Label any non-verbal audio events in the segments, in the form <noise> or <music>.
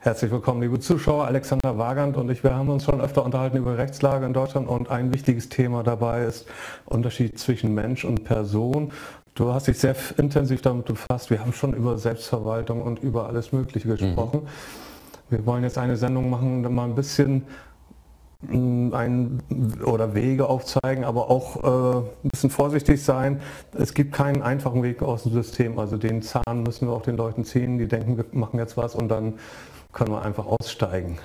Herzlich willkommen, liebe Zuschauer. Alexander Wagand und ich, wir haben uns schon öfter unterhalten über Rechtslage in Deutschland und ein wichtiges Thema dabei ist Unterschied zwischen Mensch und Person. Du hast dich sehr intensiv damit befasst. Wir haben schon über Selbstverwaltung und über alles Mögliche gesprochen. Mhm. Wir wollen jetzt eine Sendung machen, mal ein bisschen mm, ein, oder Wege aufzeigen, aber auch äh, ein bisschen vorsichtig sein. Es gibt keinen einfachen Weg aus dem System. Also den Zahn müssen wir auch den Leuten ziehen, die denken, wir machen jetzt was und dann können wir einfach aussteigen.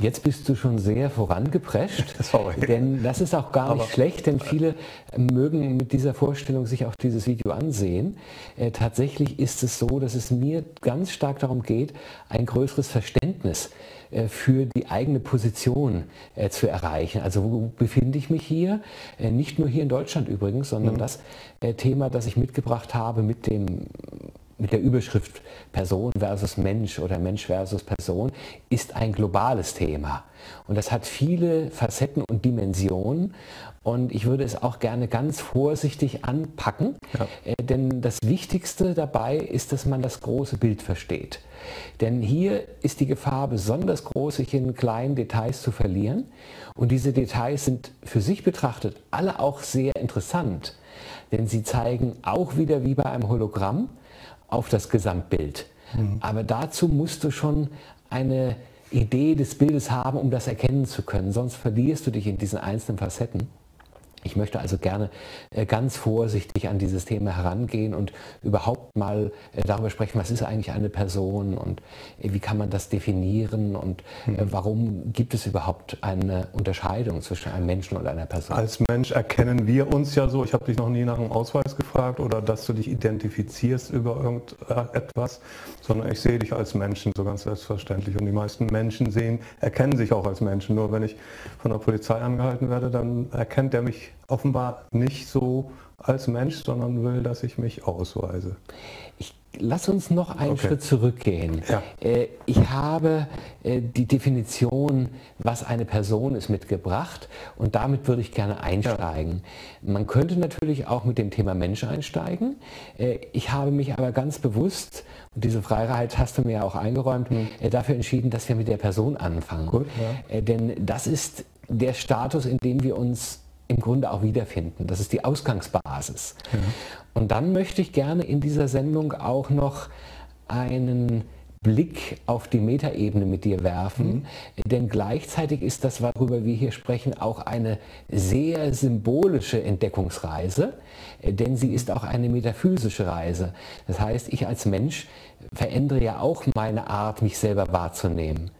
Jetzt bist du schon sehr vorangeprescht, <laughs> Sorry. denn das ist auch gar nicht Aber schlecht, denn viele mögen mit dieser Vorstellung sich auch dieses Video ansehen. Äh, tatsächlich ist es so, dass es mir ganz stark darum geht, ein größeres Verständnis äh, für die eigene Position äh, zu erreichen. Also wo befinde ich mich hier? Äh, nicht nur hier in Deutschland übrigens, sondern mhm. das äh, Thema, das ich mitgebracht habe mit dem mit der Überschrift Person versus Mensch oder Mensch versus Person ist ein globales Thema. Und das hat viele Facetten und Dimensionen. Und ich würde es auch gerne ganz vorsichtig anpacken, ja. äh, denn das Wichtigste dabei ist, dass man das große Bild versteht. Denn hier ist die Gefahr besonders groß, sich in kleinen Details zu verlieren. Und diese Details sind für sich betrachtet alle auch sehr interessant, denn sie zeigen auch wieder wie bei einem Hologramm, auf das Gesamtbild. Mhm. Aber dazu musst du schon eine Idee des Bildes haben, um das erkennen zu können. Sonst verlierst du dich in diesen einzelnen Facetten. Ich möchte also gerne äh, ganz vorsichtig an dieses Thema herangehen und überhaupt mal äh, darüber sprechen, was ist eigentlich eine Person und äh, wie kann man das definieren und mhm. warum gibt es überhaupt eine Unterscheidung zwischen einem Menschen und einer Person. Als Mensch erkennen wir uns ja so, ich habe dich noch nie nach einem Ausweis gefragt oder dass du dich identifizierst über irgendetwas, sondern ich sehe dich als Menschen so ganz selbstverständlich und die meisten Menschen sehen, erkennen sich auch als Menschen. Nur wenn ich von der Polizei angehalten werde, dann erkennt er mich offenbar nicht so als Mensch, sondern will, dass ich mich ausweise. Ich, lass uns noch einen okay. Schritt zurückgehen. Ja. Äh, ich habe äh, die Definition, was eine Person ist, mitgebracht und damit würde ich gerne einsteigen. Ja. Man könnte natürlich auch mit dem Thema Mensch einsteigen. Äh, ich habe mich aber ganz bewusst, und diese Freiheit hast du mir ja auch eingeräumt, mhm. dafür entschieden, dass wir mit der Person anfangen. Gut, ja. Denn das ist der Status, in dem wir uns im Grunde auch wiederfinden. Das ist die Ausgangsbasis. Ja. Und dann möchte ich gerne in dieser Sendung auch noch einen Blick auf die Metaebene mit dir werfen, mhm. denn gleichzeitig ist das, worüber wir hier sprechen, auch eine sehr symbolische Entdeckungsreise, denn sie ist auch eine metaphysische Reise. Das heißt, ich als Mensch verändere ja auch meine Art, mich selber wahrzunehmen.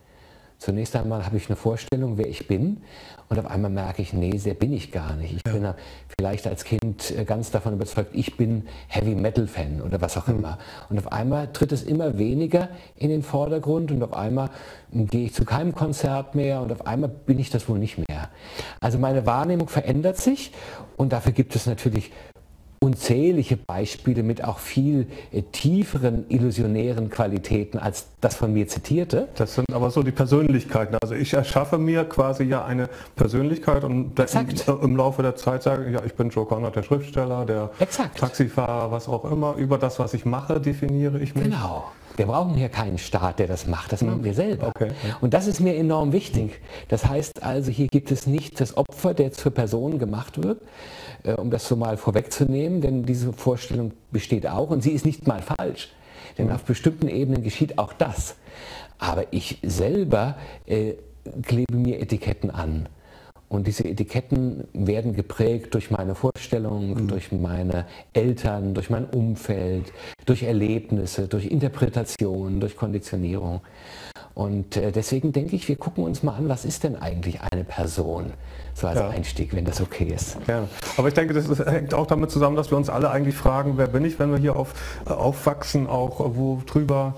Zunächst einmal habe ich eine Vorstellung, wer ich bin und auf einmal merke ich, nee, sehr bin ich gar nicht. Ich ja. bin vielleicht als Kind äh, ganz davon überzeugt, ich bin Heavy Metal Fan oder was auch mhm. immer. Und auf einmal tritt es immer weniger in den Vordergrund und auf einmal gehe ich zu keinem Konzert mehr und auf einmal bin ich das wohl nicht mehr. Also meine Wahrnehmung verändert sich und dafür gibt es natürlich unzählige Beispiele mit auch viel äh, tieferen illusionären Qualitäten als das von mir zitierte. Das sind aber so die Persönlichkeiten. Also ich erschaffe mir quasi ja eine Persönlichkeit und Exakt. im Laufe der Zeit sage ich, ja, ich bin Joe Conrad, der Schriftsteller, der Exakt. Taxifahrer, was auch immer. Über das, was ich mache, definiere ich mich. Genau. Wir brauchen hier keinen Staat, der das macht, das machen wir selber. Okay. Und das ist mir enorm wichtig. Das heißt also, hier gibt es nicht das Opfer, der zur Person gemacht wird, äh, um das so mal vorwegzunehmen, denn diese Vorstellung besteht auch und sie ist nicht mal falsch. Denn auf bestimmten Ebenen geschieht auch das. Aber ich selber äh, klebe mir Etiketten an. Und diese Etiketten werden geprägt durch meine Vorstellungen, mhm. durch meine Eltern, durch mein Umfeld, durch Erlebnisse, durch Interpretation, durch Konditionierung. Und äh, deswegen denke ich, wir gucken uns mal an, was ist denn eigentlich eine Person? So als ja. Einstieg, wenn das okay ist. Ja. Aber ich denke, das hängt auch damit zusammen, dass wir uns alle eigentlich fragen, wer bin ich, wenn wir hier auf, äh, aufwachsen, auch wo drüber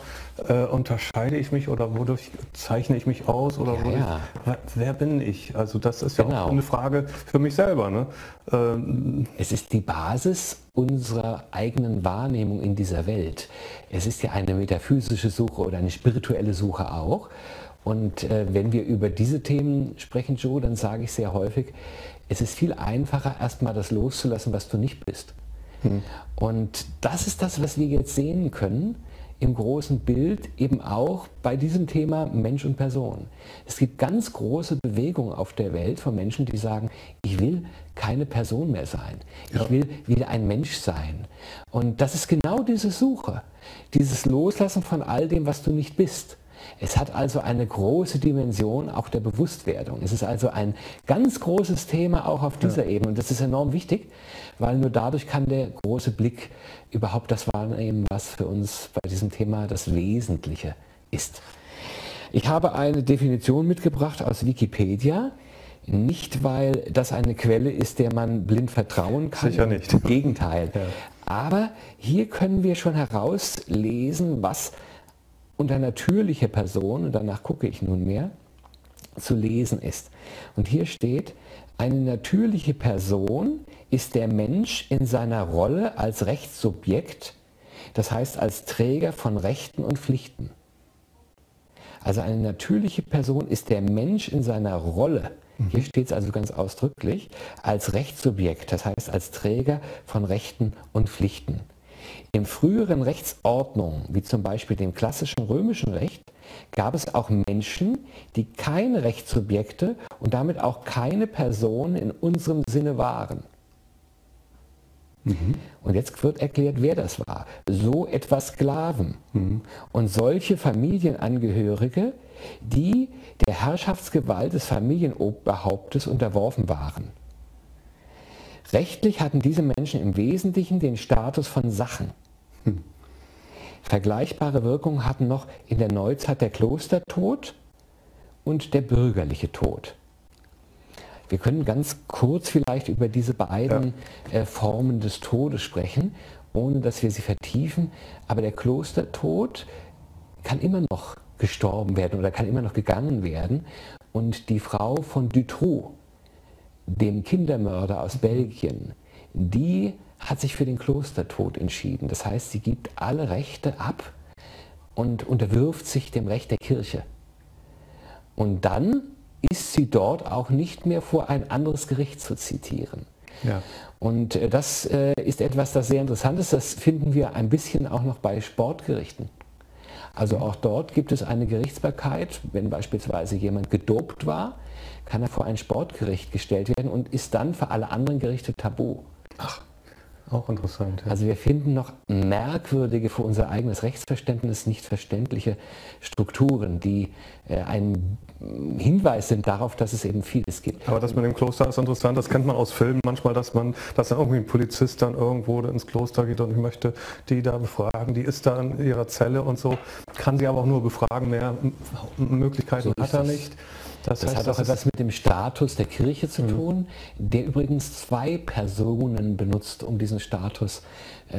äh, unterscheide ich mich oder wodurch zeichne ich mich aus oder ja, ja. Ich, wer bin ich? Also das ist ja genau. auch eine Frage für mich selber. Ne? Ähm, es ist die Basis unserer eigenen Wahrnehmung in dieser Welt. Es ist ja eine metaphysische Suche oder eine spirituelle Suche auch. Und äh, wenn wir über diese Themen sprechen, Joe, dann sage ich sehr häufig, es ist viel einfacher, erstmal das loszulassen, was du nicht bist. Hm. Und das ist das, was wir jetzt sehen können im großen Bild eben auch bei diesem Thema Mensch und Person. Es gibt ganz große Bewegungen auf der Welt von Menschen, die sagen, ich will keine Person mehr sein. Ich will wieder ein Mensch sein. Und das ist genau diese Suche, dieses Loslassen von all dem, was du nicht bist. Es hat also eine große Dimension auch der Bewusstwerdung. Es ist also ein ganz großes Thema auch auf dieser ja. Ebene und das ist enorm wichtig, weil nur dadurch kann der große Blick überhaupt das wahrnehmen, was für uns bei diesem Thema das Wesentliche ist. Ich habe eine Definition mitgebracht aus Wikipedia. Nicht, weil das eine Quelle ist, der man blind vertrauen kann. Sicher nicht. Im Gegenteil. Ja. Aber hier können wir schon herauslesen, was unter natürliche Person, und danach gucke ich nunmehr, zu lesen ist. Und hier steht, eine natürliche Person ist der Mensch in seiner Rolle als Rechtssubjekt, das heißt als Träger von Rechten und Pflichten. Also eine natürliche Person ist der Mensch in seiner Rolle, hier mhm. steht es also ganz ausdrücklich, als Rechtssubjekt, das heißt als Träger von Rechten und Pflichten. In früheren Rechtsordnungen, wie zum Beispiel dem klassischen römischen Recht, gab es auch Menschen, die keine Rechtssubjekte und damit auch keine Personen in unserem Sinne waren. Mhm. Und jetzt wird erklärt, wer das war. So etwas Sklaven mhm. und solche Familienangehörige, die der Herrschaftsgewalt des Familienoberhauptes unterworfen waren. Rechtlich hatten diese Menschen im Wesentlichen den Status von Sachen. Hm. Vergleichbare Wirkungen hatten noch in der Neuzeit der Klostertod und der bürgerliche Tod. Wir können ganz kurz vielleicht über diese beiden ja. äh, Formen des Todes sprechen, ohne dass wir sie vertiefen. Aber der Klostertod kann immer noch gestorben werden oder kann immer noch gegangen werden. Und die Frau von Dutroux, dem Kindermörder aus Belgien, die hat sich für den Klostertod entschieden. Das heißt, sie gibt alle Rechte ab und unterwirft sich dem Recht der Kirche. Und dann ist sie dort auch nicht mehr vor ein anderes Gericht zu zitieren. Ja. Und äh, das äh, ist etwas, das sehr interessant ist. Das finden wir ein bisschen auch noch bei Sportgerichten. Also auch dort gibt es eine Gerichtsbarkeit, wenn beispielsweise jemand gedopt war, kann er vor ein Sportgericht gestellt werden und ist dann für alle anderen Gerichte tabu. Ach, auch interessant. Ja. Also wir finden noch merkwürdige für unser eigenes Rechtsverständnis nicht verständliche Strukturen, die äh, ein Hinweis sind darauf, dass es eben vieles gibt. Aber das mit dem Kloster ist interessant, das kennt man aus Filmen manchmal, dass man, dass dann irgendwie ein Polizist dann irgendwo ins Kloster geht und ich möchte die da befragen, die ist da in ihrer Zelle und so, kann sie aber auch nur befragen, mehr Möglichkeiten so hat er nicht. Das, das heißt, hat auch etwas mit dem Status der Kirche zu mhm. tun, der übrigens zwei Personen benutzt, um diesen Status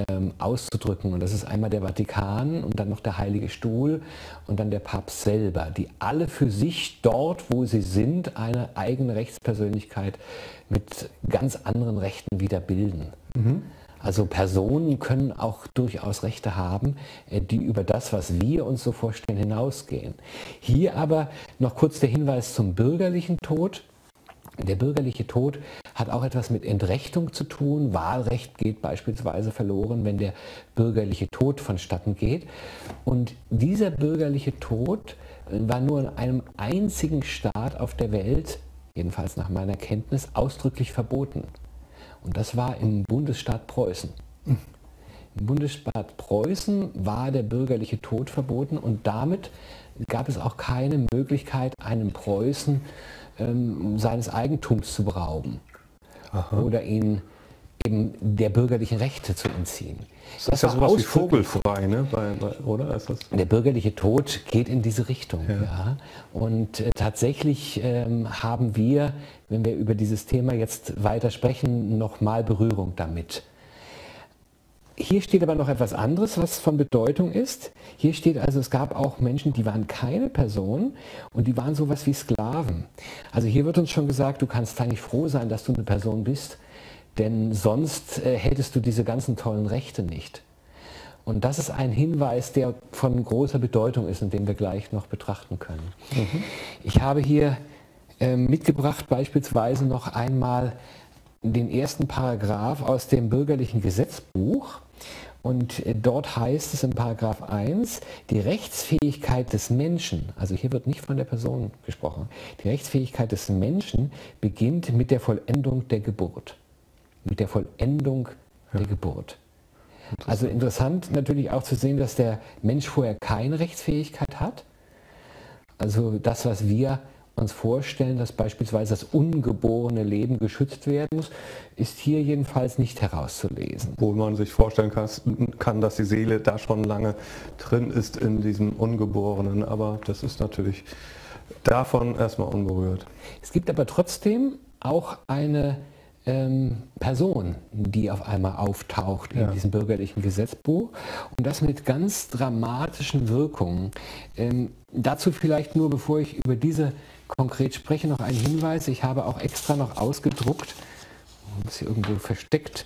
ähm, auszudrücken. Und das ist einmal der Vatikan und dann noch der Heilige Stuhl und dann der Papst selber, die alle für sich dort, wo sie sind, eine eigene Rechtspersönlichkeit mit ganz anderen Rechten wieder bilden. Mhm. Also Personen können auch durchaus Rechte haben, äh, die über das, was wir uns so vorstellen, hinausgehen. Hier aber noch kurz der Hinweis zum bürgerlichen Tod. Der bürgerliche Tod hat auch etwas mit Entrechtung zu tun. Wahlrecht geht beispielsweise verloren, wenn der bürgerliche Tod vonstatten geht. Und dieser bürgerliche Tod äh, war nur in einem einzigen Staat auf der Welt, jedenfalls nach meiner Kenntnis, ausdrücklich verboten. Und das war im Bundesstaat Preußen. Im Bundesstaat Preußen war der bürgerliche Tod verboten und damit gab es auch keine Möglichkeit, einem Preußen ähm, seines Eigentums zu berauben Aha. oder ihn eben der bürgerlichen Rechte zu entziehen. Das, das ist ja sowas wie vogelfrei, ne? Bei, bei, oder? Ist das der bürgerliche Tod geht in diese Richtung. Ja. ja. Und äh, tatsächlich ähm, haben wir, wenn wir über dieses Thema jetzt weiter sprechen, nochmal Berührung damit. Hier steht aber noch etwas anderes, was von Bedeutung ist. Hier steht also, es gab auch Menschen, die waren keine Personen und die waren sowas wie Sklaven. Also hier wird uns schon gesagt, du kannst eigentlich froh sein, dass du eine Person bist, denn sonst äh, hättest du diese ganzen tollen Rechte nicht. Und das ist ein Hinweis, der von großer Bedeutung ist und den wir gleich noch betrachten können. Mhm. Ich habe hier äh, mitgebracht beispielsweise noch einmal den ersten Paragraph aus dem bürgerlichen Gesetzbuch. Und äh, dort heißt es in Paragraph 1, die Rechtsfähigkeit des Menschen, also hier wird nicht von der Person gesprochen, die Rechtsfähigkeit des Menschen beginnt mit der Vollendung der Geburt. Mit der Vollendung ja. der Geburt. Also interessant natürlich auch zu sehen, dass der Mensch vorher keine Rechtsfähigkeit hat. Also das, was wir uns vorstellen, dass beispielsweise das ungeborene Leben geschützt werden muss, ist hier jedenfalls nicht herauszulesen. Wo man sich vorstellen kann, dass die Seele da schon lange drin ist in diesem Ungeborenen, aber das ist natürlich davon erstmal unberührt. Es gibt aber trotzdem auch eine ähm, Person, die auf einmal auftaucht in diesem bürgerlichen Gesetzbuch und das mit ganz dramatischen Wirkungen. Ähm, dazu vielleicht nur, bevor ich über diese konkret spreche, noch ein Hinweis. Ich habe auch extra noch ausgedruckt, ist hier irgendwo versteckt.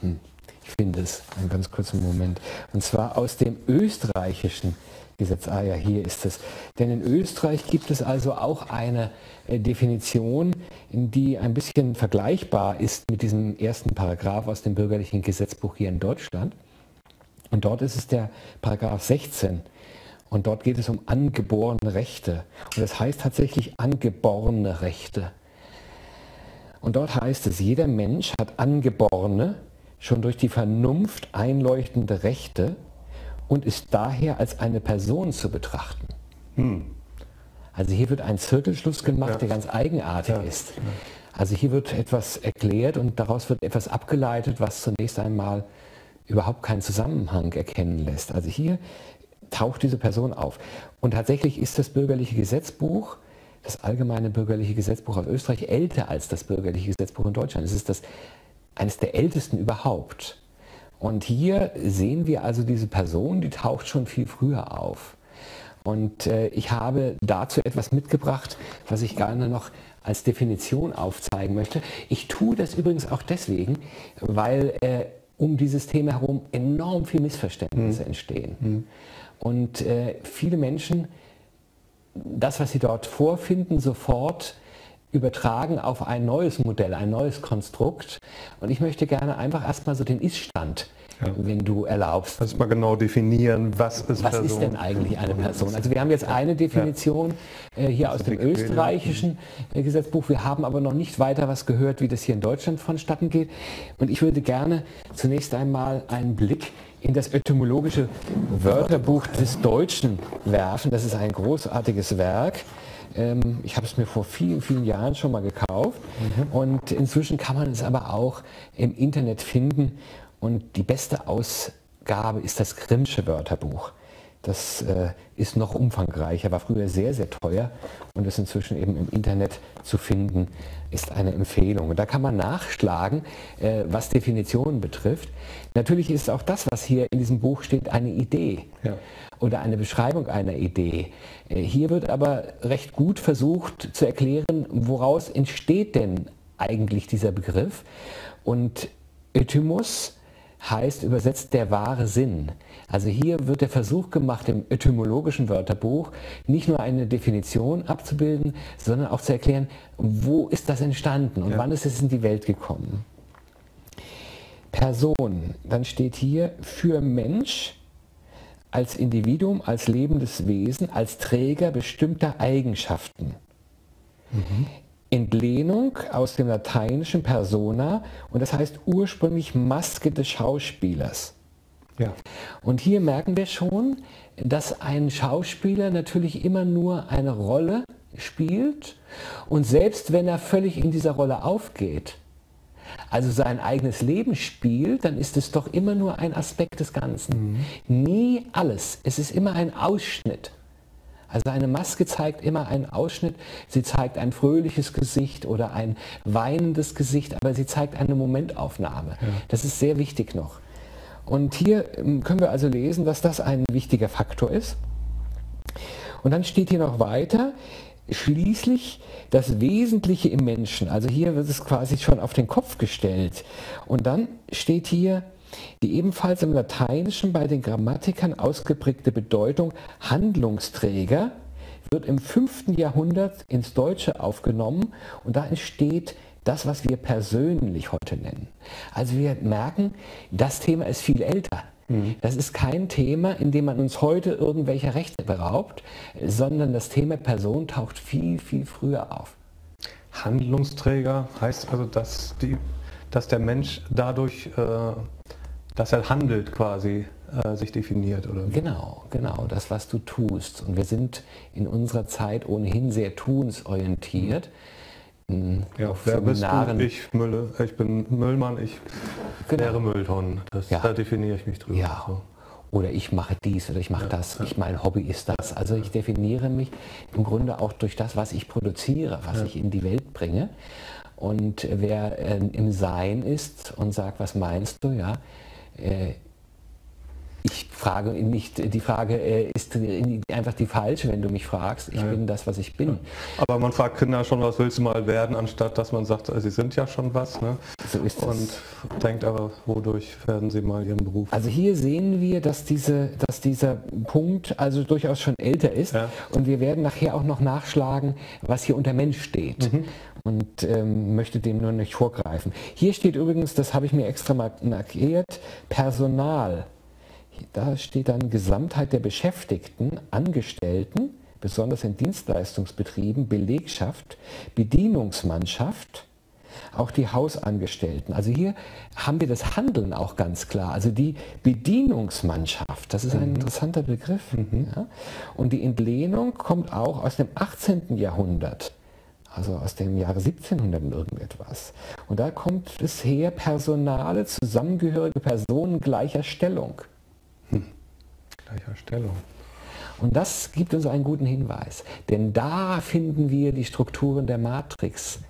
Hm, ich finde es, einen ganz kurzen Moment. Und zwar aus dem österreichischen Gesetz. Ah ja, hier ist es. Denn in Österreich gibt es also auch eine äh, Definition, die ein bisschen vergleichbar ist mit diesem ersten Paragraph aus dem bürgerlichen Gesetzbuch hier in Deutschland. Und dort ist es der Paragraph 16. Und dort geht es um angeborene Rechte. Und das heißt tatsächlich angeborene Rechte. Und dort heißt es, jeder Mensch hat angeborene, schon durch die Vernunft einleuchtende Rechte und ist daher als eine Person zu betrachten. Hm. Also hier wird ein Zirkelschluss gemacht, ja. der ganz eigenartig ja. ist. Also hier wird etwas erklärt und daraus wird etwas abgeleitet, was zunächst einmal überhaupt keinen Zusammenhang erkennen lässt. Also hier taucht diese Person auf. Und tatsächlich ist das bürgerliche Gesetzbuch, das allgemeine bürgerliche Gesetzbuch aus Österreich, älter als das bürgerliche Gesetzbuch in Deutschland. Es ist das, eines der ältesten überhaupt. Und hier sehen wir also diese Person, die taucht schon viel früher auf. Und äh, ich habe dazu etwas mitgebracht, was ich gerne noch als Definition aufzeigen möchte. Ich tue das übrigens auch deswegen, weil äh, um dieses Thema herum enorm viel Missverständnisse mhm. entstehen. Mhm. Und äh, viele Menschen das, was sie dort vorfinden, sofort übertragen auf ein neues Modell, ein neues Konstrukt. Und ich möchte gerne einfach erstmal so den Ist-Stand ja. wenn du erlaubst. Lass mal genau definieren, was ist Was Person? ist denn eigentlich eine Person? Also wir haben jetzt eine Definition ja. äh, hier aus dem österreichischen äh, Gesetzbuch. Wir haben aber noch nicht weiter was gehört, wie das hier in Deutschland vonstatten geht. Und ich würde gerne zunächst einmal einen Blick in das etymologische Wörterbuch des Deutschen werfen. Das ist ein großartiges Werk. Ähm, ich habe es mir vor vielen, vielen Jahren schon mal gekauft mhm. und inzwischen kann man es aber auch im Internet finden und die beste Ausgabe ist das Grimmsche Wörterbuch. Das äh, ist noch umfangreicher, war früher sehr, sehr teuer und ist inzwischen eben im Internet zu finden, ist eine Empfehlung. Und da kann man nachschlagen, äh, was Definitionen betrifft. Natürlich ist auch das, was hier in diesem Buch steht, eine Idee ja. Oder eine Beschreibung einer Idee. Äh, hier wird aber recht gut versucht zu erklären, woraus entsteht denn eigentlich dieser Begriff. Und Ethymus, heißt übersetzt der wahre Sinn. Also hier wird der Versuch gemacht, im etymologischen Wörterbuch nicht nur eine Definition abzubilden, sondern auch zu erklären, wo ist das entstanden und ja. wann ist es in die Welt gekommen. Person, dann steht hier für Mensch als Individuum, als lebendes Wesen, als Träger bestimmter Eigenschaften. Mhm. Entlehnung aus dem lateinischen Persona und das heißt ursprünglich Maske des Schauspielers. Ja. Und hier merken wir schon, dass ein Schauspieler natürlich immer nur eine Rolle spielt und selbst wenn er völlig in dieser Rolle aufgeht, also sein eigenes Leben spielt, dann ist es doch immer nur ein Aspekt des Ganzen. Mhm. Nie alles. Es ist immer ein Ausschnitt also eine Maske zeigt immer einen Ausschnitt. Sie zeigt ein fröhliches Gesicht oder ein weinendes Gesicht, aber sie zeigt eine Momentaufnahme. Ja. Das ist sehr wichtig noch. Und hier ähm, können wir also lesen, dass das ein wichtiger Faktor ist. Und dann steht hier noch weiter, schließlich das Wesentliche im Menschen. Also hier wird es quasi schon auf den Kopf gestellt. Und dann steht hier, die ebenfalls im Lateinischen bei den Grammatikern ausgeprägte Bedeutung Handlungsträger wird im 5. Jahrhundert ins Deutsche aufgenommen und da entsteht das, was wir persönlich heute nennen. Also wir merken, das Thema ist viel älter. Mhm. Das ist kein Thema, in dem man uns heute irgendwelche Rechte beraubt, sondern das Thema Person taucht viel, viel früher auf. Handlungsträger heißt also, dass, die, dass der Mensch dadurch, äh, dass er handelt quasi, äh, sich definiert, oder? Genau, genau, das, was du tust. Und wir sind in unserer Zeit ohnehin sehr tunsorientiert. Ja, wer Seminaren. bist du? Ich Mülle, ich bin Müllmann, ich genau. wäre Mülltonnen. Das, ja. Da definiere ich mich drüber. Ja. So. Oder ich mache dies oder ich mache ja, das. Ja. Ich, mein Hobby ist das. Also ich definiere mich im Grunde auch durch das, was ich produziere, was ich in die Welt bringe. Und wer äh, im Sein ist und sagt, was meinst du, ja, äh, ich frage nicht, die Frage äh, ist einfach die falsche, wenn du mich fragst. Ich ja. bin das, was ich bin. Aber man fragt Kinder schon, was willst du mal werden, anstatt dass man sagt, sie sind ja schon was. Ne? So ist es. Und denkt aber, wodurch werden sie mal ihren Beruf? Also hier sehen wir, dass, diese, dass dieser Punkt also durchaus schon älter ist. Ja. Und wir werden nachher auch noch nachschlagen, was hier unter Mensch steht. Mhm. Und ähm, möchte dem nur nicht vorgreifen. Hier steht übrigens, das habe ich mir extra markiert, Personal da steht dann Gesamtheit der Beschäftigten, Angestellten, besonders in Dienstleistungsbetrieben, Belegschaft, Bedienungsmannschaft, auch die Hausangestellten. Also hier haben wir das Handeln auch ganz klar. Also die Bedienungsmannschaft, das ist ein mhm. interessanter Begriff. Mhm. Ja? Und die Entlehnung kommt auch aus dem 18. Jahrhundert. Also aus dem Jahre 1700 irgendetwas. Und da kommt es her, personale, zusammengehörige Personen gleicher Stellung. Gleicher Stellung. Und das gibt uns einen guten Hinweis, denn da finden wir die Strukturen der Matrix,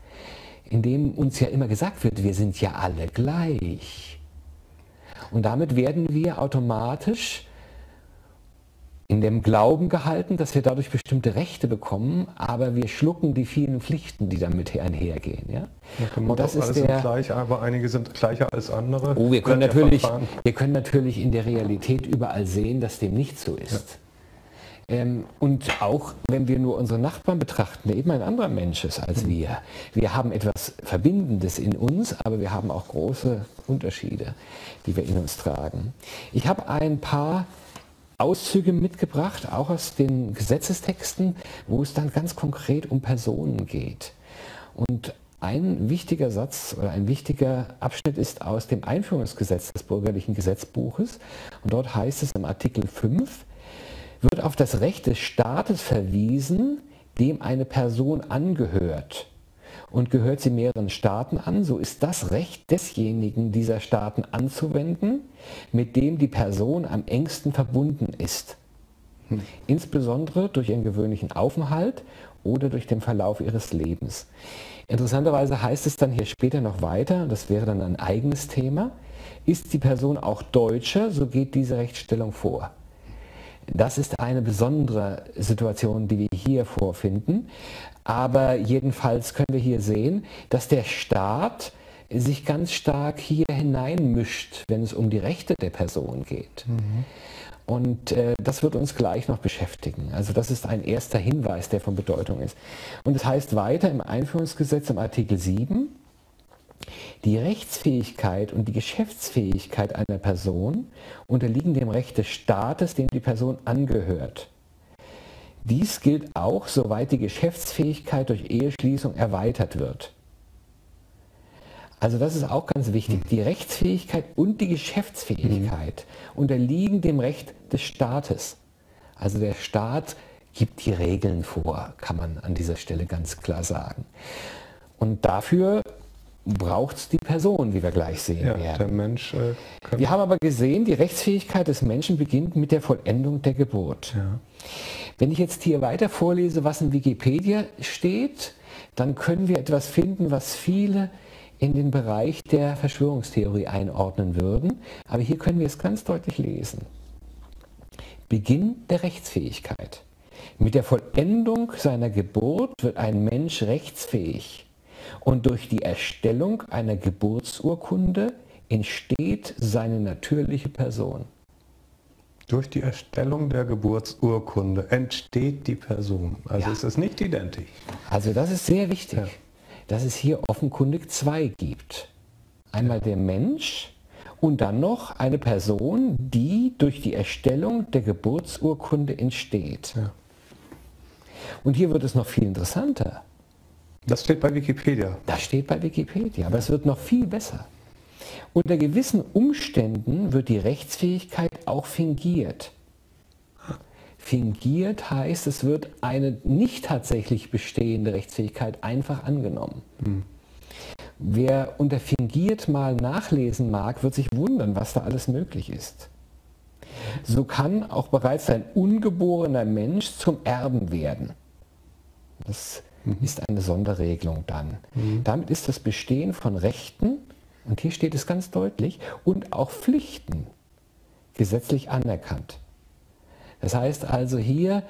in dem uns ja immer gesagt wird, wir sind ja alle gleich. Und damit werden wir automatisch in dem Glauben gehalten, dass wir dadurch bestimmte Rechte bekommen, aber wir schlucken die vielen Pflichten, die damit einhergehen. Ja? Und das ist der, gleich, aber einige sind gleicher als andere. Oh, wir, können natürlich, wir können natürlich in der Realität überall sehen, dass dem nicht so ist. Ja. Ähm, und auch wenn wir nur unsere Nachbarn betrachten, der eben ein anderer Mensch ist als mhm. wir. Wir haben etwas Verbindendes in uns, aber wir haben auch große Unterschiede, die wir in uns tragen. Ich habe ein paar Auszüge mitgebracht, auch aus den Gesetzestexten, wo es dann ganz konkret um Personen geht. Und ein wichtiger Satz oder ein wichtiger Abschnitt ist aus dem Einführungsgesetz des bürgerlichen Gesetzbuches. Und dort heißt es im Artikel 5, wird auf das Recht des Staates verwiesen, dem eine Person angehört und gehört sie mehreren Staaten an, so ist das Recht desjenigen dieser Staaten anzuwenden, mit dem die Person am engsten verbunden ist. Hm. Insbesondere durch ihren gewöhnlichen Aufenthalt oder durch den Verlauf ihres Lebens. Interessanterweise heißt es dann hier später noch weiter, das wäre dann ein eigenes Thema, ist die Person auch Deutscher, so geht diese Rechtsstellung vor. Das ist eine besondere Situation, die wir hier vorfinden. Aber jedenfalls können wir hier sehen, dass der Staat sich ganz stark hier hineinmischt, wenn es um die Rechte der Person geht. Mhm. Und äh, das wird uns gleich noch beschäftigen. Also das ist ein erster Hinweis, der von Bedeutung ist. Und es heißt weiter im Einführungsgesetz im Artikel 7, die Rechtsfähigkeit und die Geschäftsfähigkeit einer Person unterliegen dem Recht des Staates, dem die Person angehört. Dies gilt auch, soweit die Geschäftsfähigkeit durch Eheschließung erweitert wird. Also das ist auch ganz wichtig. Die Rechtsfähigkeit und die Geschäftsfähigkeit mhm. unterliegen dem Recht des Staates. Also der Staat gibt die Regeln vor, kann man an dieser Stelle ganz klar sagen. Und dafür braucht es die Person, wie wir gleich sehen ja, werden. Der Mensch, äh, wir haben aber gesehen, die Rechtsfähigkeit des Menschen beginnt mit der Vollendung der Geburt. Ja. Wenn ich jetzt hier weiter vorlese, was in Wikipedia steht, dann können wir etwas finden, was viele in den Bereich der Verschwörungstheorie einordnen würden. Aber hier können wir es ganz deutlich lesen. Beginn der Rechtsfähigkeit. Mit der Vollendung seiner Geburt wird ein Mensch rechtsfähig. Und durch die Erstellung einer Geburtsurkunde entsteht seine natürliche Person. Durch die Erstellung der Geburtsurkunde entsteht die Person. Also ja. es ist nicht identisch. Also das ist sehr wichtig. Ja. dass es hier offenkundig zwei gibt. Einmal der Mensch und dann noch eine Person, die durch die Erstellung der Geburtsurkunde entsteht. Ja. Und hier wird es noch viel interessanter. Das steht bei Wikipedia. Das steht bei Wikipedia, aber es wird noch viel besser. Unter gewissen Umständen wird die Rechtsfähigkeit auch fingiert. Fingiert heißt, es wird eine nicht tatsächlich bestehende Rechtsfähigkeit einfach angenommen. Hm. Wer unter fingiert mal nachlesen mag, wird sich wundern, was da alles möglich ist. So kann auch bereits ein ungeborener Mensch zum Erben werden. Das mhm. ist eine Sonderregelung dann. Mhm. Damit ist das Bestehen von Rechten, und hier steht es ganz deutlich, und auch Pflichten gesetzlich anerkannt. Das heißt also hier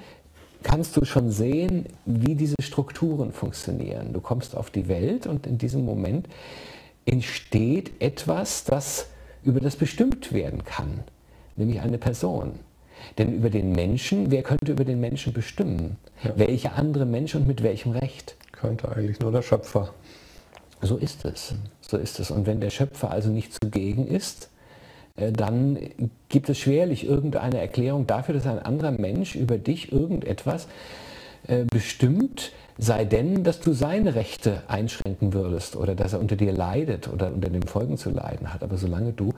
kannst du schon sehen, wie diese Strukturen funktionieren. Du kommst auf die Welt und in diesem Moment entsteht etwas, das über das bestimmt werden kann, nämlich eine Person. Denn über den Menschen, wer könnte über den Menschen bestimmen? Ja. Welcher andere Mensch und mit welchem Recht? Könnte eigentlich nur der Schöpfer. So ist es. So ist es. Und wenn der Schöpfer also nicht zugegen ist, äh, dann gibt es schwerlich irgendeine Erklärung dafür, dass ein anderer Mensch über dich irgendetwas äh, bestimmt, sei denn, dass du seine Rechte einschränken würdest oder dass er unter dir leidet oder unter den Folgen zu leiden hat. Aber solange du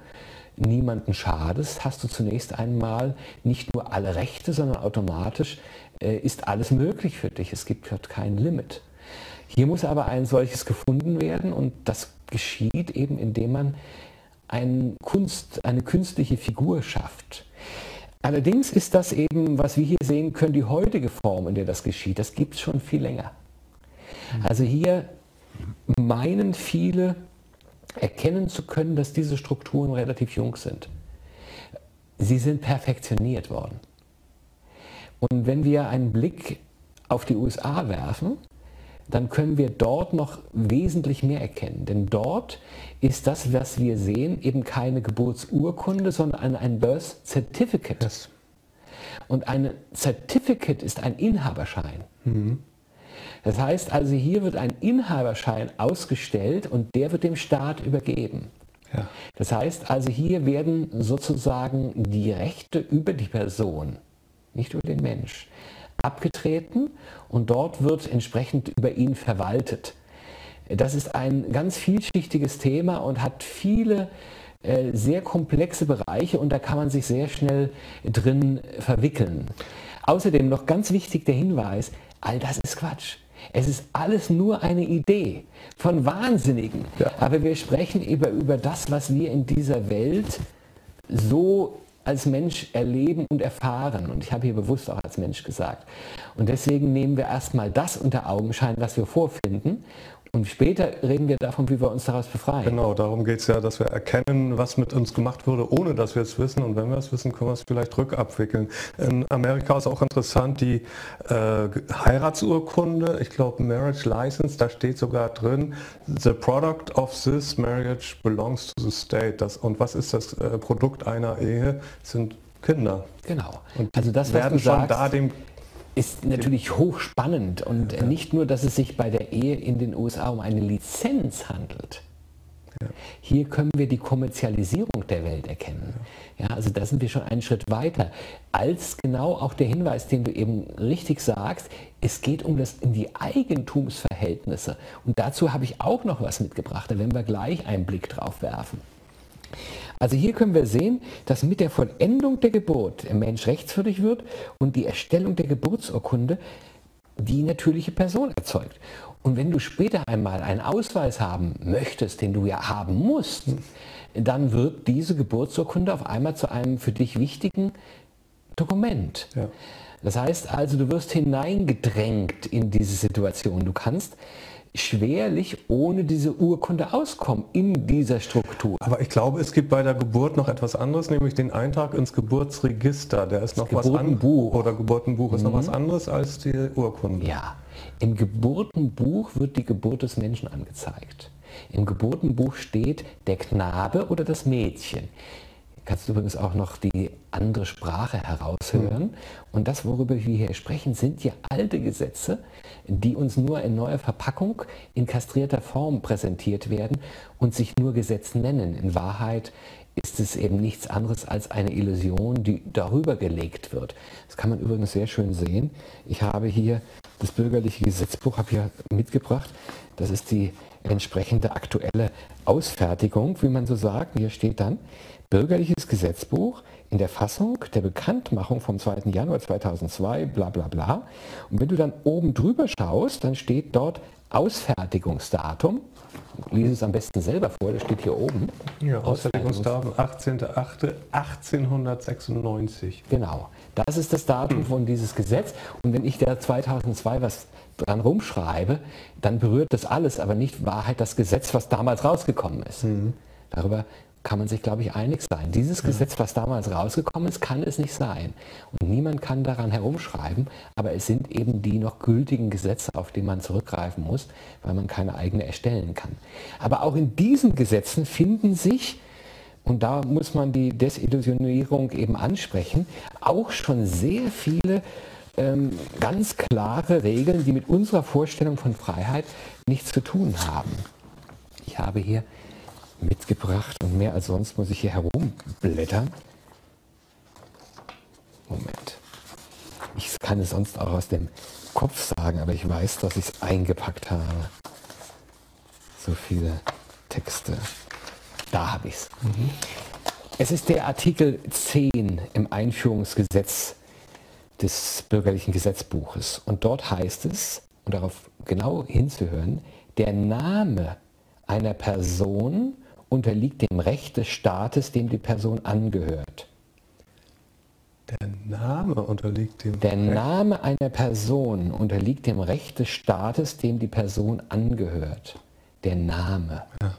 niemanden schadest, hast du zunächst einmal nicht nur alle Rechte, sondern automatisch äh, ist alles möglich für dich. Es gibt dort kein Limit. Hier muss aber ein solches gefunden werden und das geschieht eben, indem man ein Kunst, eine künstliche Figur schafft. Allerdings ist das eben, was wir hier sehen können, die heutige Form, in der das geschieht. Das gibt es schon viel länger. Also hier meinen viele erkennen zu können, dass diese Strukturen relativ jung sind. Sie sind perfektioniert worden. Und wenn wir einen Blick auf die USA werfen, dann können wir dort noch wesentlich mehr erkennen. Denn dort ist das, was wir sehen, eben keine Geburtsurkunde, sondern ein Birth Certificate. Yes. Und ein Certificate ist ein Inhaberschein. Mhm. Das heißt also, hier wird ein Inhaberschein ausgestellt und der wird dem Staat übergeben. Ja. Das heißt also, hier werden sozusagen die Rechte über die Person, nicht über den Mensch, abgetreten und dort wird entsprechend über ihn verwaltet. Das ist ein ganz vielschichtiges Thema und hat viele äh, sehr komplexe Bereiche und da kann man sich sehr schnell drin verwickeln. Außerdem noch ganz wichtig der Hinweis, all das ist Quatsch. Es ist alles nur eine Idee von Wahnsinnigen. Ja. Aber wir sprechen über, über das, was wir in dieser Welt so als Mensch erleben und erfahren. Und ich habe hier bewusst auch als Mensch gesagt. Und deswegen nehmen wir erstmal das unter Augenschein, was wir vorfinden. Und später reden wir davon, wie wir uns daraus befreien. Genau, darum geht es ja, dass wir erkennen, was mit uns gemacht wurde, ohne dass wir es wissen. Und wenn wir es wissen, können wir es vielleicht rückabwickeln. In Amerika ist auch interessant die äh, Heiratsurkunde, ich glaube Marriage License, da steht sogar drin, the product of this marriage belongs to the state. Das, und was ist das äh, Produkt einer Ehe? Das sind Kinder. Genau. Und also das werden schon sagst, da dem ist natürlich hochspannend und ja. nicht nur, dass es sich bei der Ehe in den USA um eine Lizenz handelt. Ja. Hier können wir die Kommerzialisierung der Welt erkennen. Ja, also da sind wir schon einen Schritt weiter, als genau auch der Hinweis, den du eben richtig sagst, es geht um, das, um die Eigentumsverhältnisse. Und dazu habe ich auch noch was mitgebracht, da werden wir gleich einen Blick drauf werfen. Also hier können wir sehen, dass mit der Vollendung der Geburt der Mensch rechtswürdig wird und die Erstellung der Geburtsurkunde die natürliche Person erzeugt. Und wenn du später einmal einen Ausweis haben möchtest, den du ja haben musst, dann wird diese Geburtsurkunde auf einmal zu einem für dich wichtigen Dokument. Ja. Das heißt also, du wirst hineingedrängt in diese Situation. Du kannst schwerlich ohne diese Urkunde auskommen in dieser Struktur. Aber ich glaube, es gibt bei der Geburt noch etwas anderes, nämlich den Eintrag ins Geburtsregister. Der ist noch was anderes. Oder Geburtenbuch ist mhm. noch was anderes als die Urkunde. Ja, im Geburtenbuch wird die Geburt des Menschen angezeigt. Im Geburtenbuch steht der Knabe oder das Mädchen kannst du übrigens auch noch die andere Sprache heraushören. Mhm. Und das, worüber wir hier sprechen, sind ja alte Gesetze, die uns nur in neuer Verpackung in kastrierter Form präsentiert werden und sich nur Gesetz nennen. In Wahrheit ist es eben nichts anderes als eine Illusion, die darüber gelegt wird. Das kann man übrigens sehr schön sehen. Ich habe hier das bürgerliche Gesetzbuch habe hier mitgebracht. Das ist die entsprechende aktuelle Ausfertigung, wie man so sagt. Hier steht dann bürgerliches Gesetzbuch in der Fassung der Bekanntmachung vom 2. Januar 2002, bla bla bla. Und wenn du dann oben drüber schaust, dann steht dort Ausfertigungsdatum. Lies es am besten selber vor, das steht hier oben. Ja, Ausfertigungsdatum 18.08.1896. Genau, das ist das Datum hm. von dieses Gesetz. Und wenn ich da 2002 was dran rumschreibe, dann berührt das alles, aber nicht Wahrheit das Gesetz, was damals rausgekommen ist. Mhm. Darüber kann man sich, glaube ich, einig sein. Dieses ja. Gesetz, was damals rausgekommen ist, kann es nicht sein. Und niemand kann daran herumschreiben, aber es sind eben die noch gültigen Gesetze, auf die man zurückgreifen muss, weil man keine eigene erstellen kann. Aber auch in diesen Gesetzen finden sich, und da muss man die Desillusionierung eben ansprechen, auch schon sehr viele ähm, ganz klare Regeln, die mit unserer Vorstellung von Freiheit nichts zu tun haben. Ich habe hier mitgebracht und mehr als sonst muss ich hier herumblättern. Moment. Ich kann es sonst auch aus dem Kopf sagen, aber ich weiß, dass ich es eingepackt habe. So viele Texte. Da habe ich es. Mhm. Es ist der Artikel 10 im Einführungsgesetz des bürgerlichen Gesetzbuches. Und dort heißt es, und darauf genau hinzuhören, der Name einer Person unterliegt dem Recht des Staates, dem die Person angehört. Der Name unterliegt dem Der Recht. Name einer Person unterliegt dem Recht des Staates, dem die Person angehört. Der Name. Ja.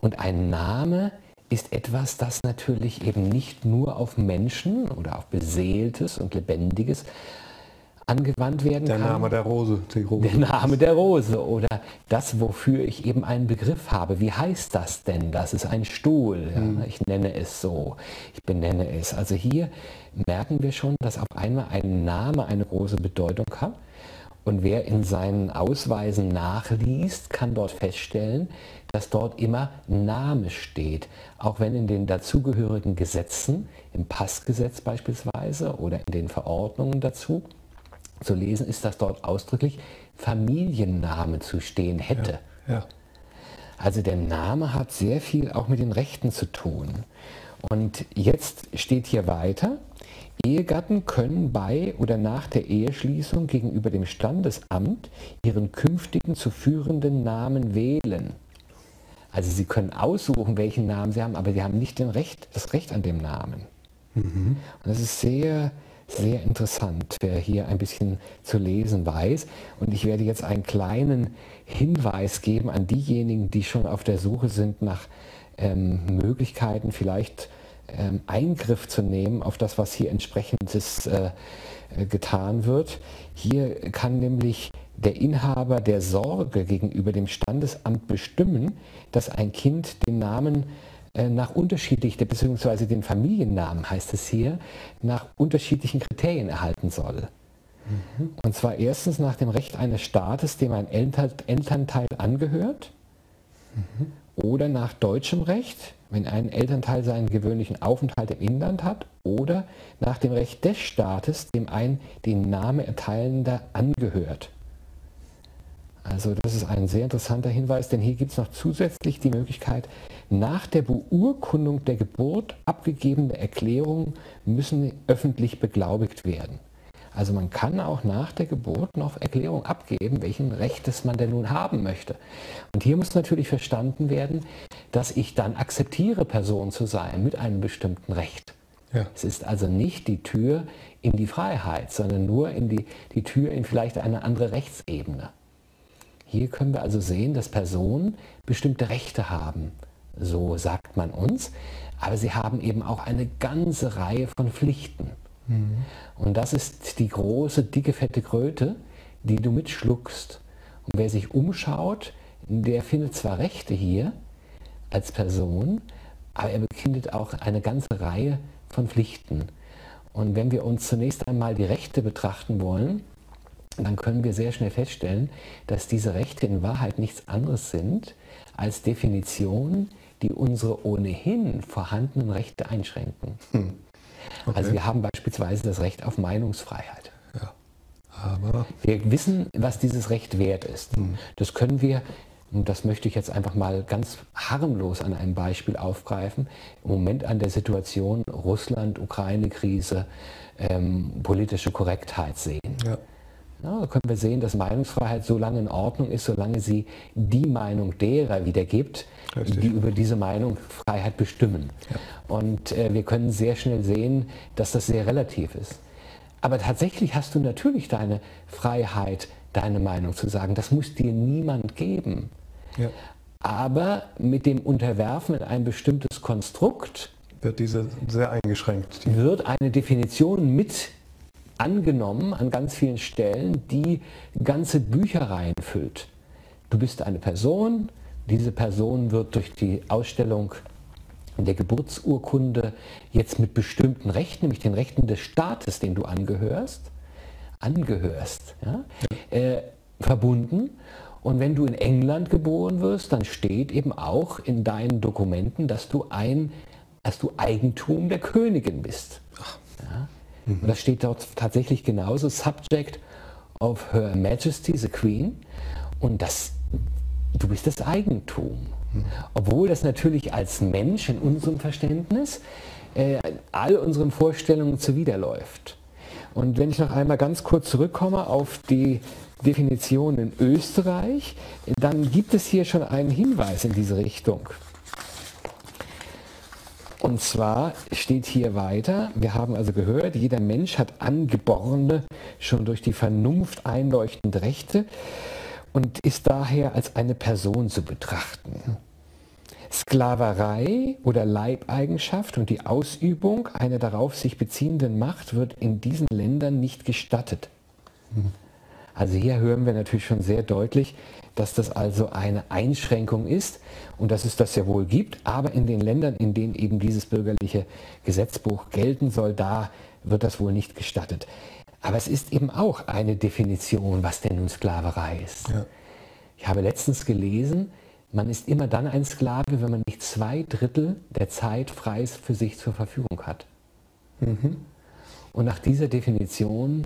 Und ein Name ist etwas, das natürlich eben nicht nur auf Menschen oder auf Beseeltes und Lebendiges angewandt werden der kann. Der Name der Rose, Rose. Der Name der Rose oder das, wofür ich eben einen Begriff habe. Wie heißt das denn? Das ist ein Stuhl. Ja? Mhm. Ich nenne es so. Ich benenne es. Also hier merken wir schon, dass auf einmal ein Name eine große Bedeutung hat. Und wer in seinen Ausweisen nachliest, kann dort feststellen, dass dort immer Name steht. Auch wenn in den dazugehörigen Gesetzen, im Passgesetz beispielsweise oder in den Verordnungen dazu, zu lesen ist, dass dort ausdrücklich Familienname zu stehen hätte. Ja, ja. Also der Name hat sehr viel auch mit den Rechten zu tun. Und jetzt steht hier weiter, Ehegatten können bei oder nach der Eheschließung gegenüber dem Standesamt ihren künftigen zu führenden Namen wählen. Also sie können aussuchen, welchen Namen sie haben, aber sie haben nicht Recht, das Recht an dem Namen. Mhm. Und das ist sehr, sehr interessant, wer hier ein bisschen zu lesen weiß. Und ich werde jetzt einen kleinen Hinweis geben an diejenigen, die schon auf der Suche sind nach ähm, Möglichkeiten, vielleicht ähm, Eingriff zu nehmen auf das, was hier entsprechendes äh, äh, getan wird. Hier kann nämlich der Inhaber der Sorge gegenüber dem Standesamt bestimmen, dass ein Kind den Namen nach unterschiedlichen, beziehungsweise den Familiennamen heißt es hier, nach unterschiedlichen Kriterien erhalten soll. Mhm. Und zwar erstens nach dem Recht eines Staates, dem ein Elternteil angehört, mhm. oder nach deutschem Recht, wenn ein Elternteil seinen gewöhnlichen Aufenthalt im Inland hat, oder nach dem Recht des Staates, dem ein den Namen erteilender angehört. Also das ist ein sehr interessanter Hinweis, denn hier gibt es noch zusätzlich die Möglichkeit, nach der Beurkundung der Geburt abgegebene Erklärungen müssen öffentlich beglaubigt werden. Also man kann auch nach der Geburt noch Erklärung abgeben, welchen Rechtes man denn nun haben möchte. Und hier muss natürlich verstanden werden, dass ich dann akzeptiere, Person zu sein mit einem bestimmten Recht. Ja. Es ist also nicht die Tür in die Freiheit, sondern nur in die, die Tür in vielleicht eine andere Rechtsebene. Hier können wir also sehen, dass Personen bestimmte Rechte haben. So sagt man uns. Aber sie haben eben auch eine ganze Reihe von Pflichten. Mhm. Und das ist die große, dicke, fette Kröte, die du mitschluckst. Und wer sich umschaut, der findet zwar Rechte hier als Person, aber er bekindet auch eine ganze Reihe von Pflichten. Und wenn wir uns zunächst einmal die Rechte betrachten wollen, dann können wir sehr schnell feststellen, dass diese Rechte in Wahrheit nichts anderes sind als Definitionen, die unsere ohnehin vorhandenen Rechte einschränken. Hm. Okay. Also wir haben beispielsweise das Recht auf Meinungsfreiheit. Ja. Aber wir wissen, was dieses Recht wert ist. Hm. Das können wir, und das möchte ich jetzt einfach mal ganz harmlos an einem Beispiel aufgreifen, im Moment an der Situation Russland-Ukraine-Krise ähm, politische Korrektheit sehen. Ja. Ja, da können wir sehen, dass Meinungsfreiheit so lange in Ordnung ist, solange sie die Meinung derer wiedergibt, Richtig. die über diese Meinungsfreiheit bestimmen. Ja. Und äh, wir können sehr schnell sehen, dass das sehr relativ ist. Aber tatsächlich hast du natürlich deine Freiheit, deine Meinung zu sagen. Das muss dir niemand geben. Ja. Aber mit dem Unterwerfen in ein bestimmtes Konstrukt wird diese sehr eingeschränkt. Wird eine Definition mit angenommen an ganz vielen Stellen, die ganze Büchereien füllt. Du bist eine Person, diese Person wird durch die Ausstellung der Geburtsurkunde jetzt mit bestimmten Rechten, nämlich den Rechten des Staates, dem du angehörst, angehörst, ja, äh, verbunden. Und wenn du in England geboren wirst, dann steht eben auch in deinen Dokumenten, dass du ein, dass du Eigentum der Königin bist. Ja. Mhm. Und das steht dort tatsächlich genauso, Subject of Her Majesty, the Queen. Und das, du bist das Eigentum. Mhm. Obwohl das natürlich als Mensch in unserem Verständnis äh, all unseren Vorstellungen zuwiderläuft. Und wenn ich noch einmal ganz kurz zurückkomme auf die Definition in Österreich, dann gibt es hier schon einen Hinweis in diese Richtung. Und zwar steht hier weiter, wir haben also gehört, jeder Mensch hat angeborene, schon durch die Vernunft einleuchtende Rechte und ist daher als eine Person zu betrachten. Sklaverei oder Leibeigenschaft und die Ausübung einer darauf sich beziehenden Macht wird in diesen Ländern nicht gestattet. Also hier hören wir natürlich schon sehr deutlich, dass das also eine Einschränkung ist und dass es das ja wohl gibt, aber in den Ländern, in denen eben dieses bürgerliche Gesetzbuch gelten soll, da wird das wohl nicht gestattet. Aber es ist eben auch eine Definition, was denn nun Sklaverei ist. Ja. Ich habe letztens gelesen, man ist immer dann ein Sklave, wenn man nicht zwei Drittel der Zeit frei für sich zur Verfügung hat. Mhm. Und nach dieser Definition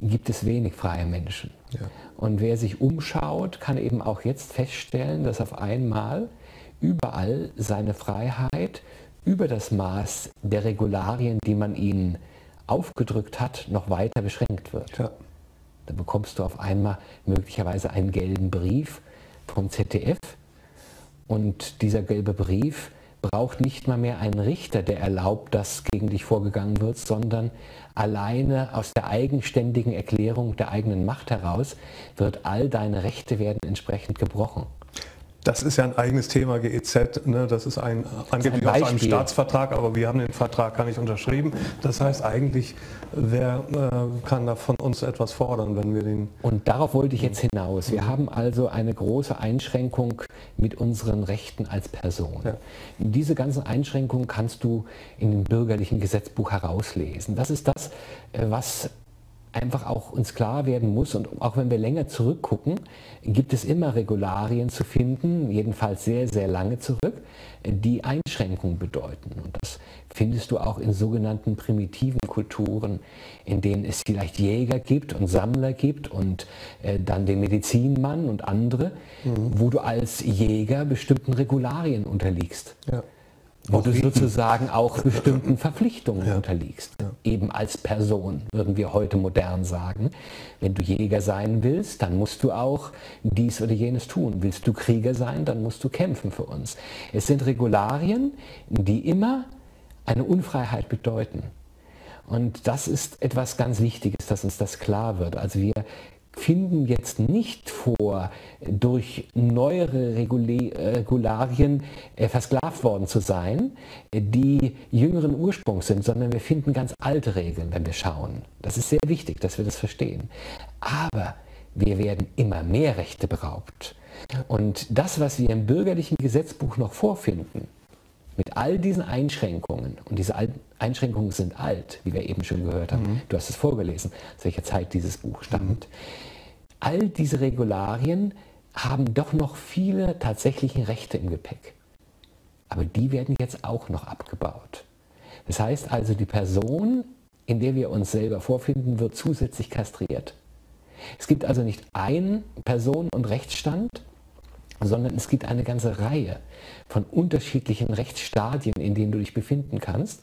gibt es wenig freie Menschen. Ja. Und wer sich umschaut, kann eben auch jetzt feststellen, dass auf einmal überall seine Freiheit über das Maß der Regularien, die man ihnen aufgedrückt hat, noch weiter beschränkt wird. Ja. Da bekommst du auf einmal möglicherweise einen gelben Brief vom ZDF und dieser gelbe Brief braucht nicht mal mehr einen Richter, der erlaubt, dass gegen dich vorgegangen wird, sondern alleine aus der eigenständigen Erklärung der eigenen Macht heraus wird all deine Rechte werden entsprechend gebrochen. Das ist ja ein eigenes Thema, GEZ. Ne? Das ist ein, angeblich ein aus einem Staatsvertrag, aber wir haben den Vertrag gar nicht unterschrieben. Das heißt eigentlich, wer äh, kann da von uns etwas fordern, wenn wir den... Und darauf wollte ich jetzt hinaus. Wir mhm. haben also eine große Einschränkung mit unseren Rechten als Person. Ja. Diese ganzen Einschränkungen kannst du in dem bürgerlichen Gesetzbuch herauslesen. Das ist das, äh, was einfach auch uns klar werden muss und auch wenn wir länger zurückgucken, gibt es immer Regularien zu finden, jedenfalls sehr, sehr lange zurück, die Einschränkungen bedeuten. Und das findest du auch in sogenannten primitiven Kulturen, in denen es vielleicht Jäger gibt und Sammler gibt und äh, dann den Medizinmann und andere, mhm. wo du als Jäger bestimmten Regularien unterliegst. Ja wo du sozusagen auch bestimmten Verpflichtungen ja. unterliegst. Ja. Eben als Person, würden wir heute modern sagen. Wenn du Jäger sein willst, dann musst du auch dies oder jenes tun. Willst du Krieger sein, dann musst du kämpfen für uns. Es sind Regularien, die immer eine Unfreiheit bedeuten. Und das ist etwas ganz Wichtiges, dass uns das klar wird. Also wir finden jetzt nicht vor, durch neuere Regularien äh, versklavt worden zu sein, die jüngeren Ursprungs sind, sondern wir finden ganz alte Regeln, wenn wir schauen. Das ist sehr wichtig, dass wir das verstehen. Aber wir werden immer mehr Rechte beraubt. Und das, was wir im bürgerlichen Gesetzbuch noch vorfinden, mit all diesen Einschränkungen, und diese Einschränkungen sind alt, wie wir eben schon gehört haben, mhm. du hast es vorgelesen, aus welcher Zeit dieses Buch stammt, mhm. all diese Regularien haben doch noch viele tatsächliche Rechte im Gepäck. Aber die werden jetzt auch noch abgebaut. Das heißt also, die Person, in der wir uns selber vorfinden, wird zusätzlich kastriert. Es gibt also nicht einen Personen- und Rechtsstand, sondern es gibt eine ganze Reihe von unterschiedlichen Rechtsstadien, in denen du dich befinden kannst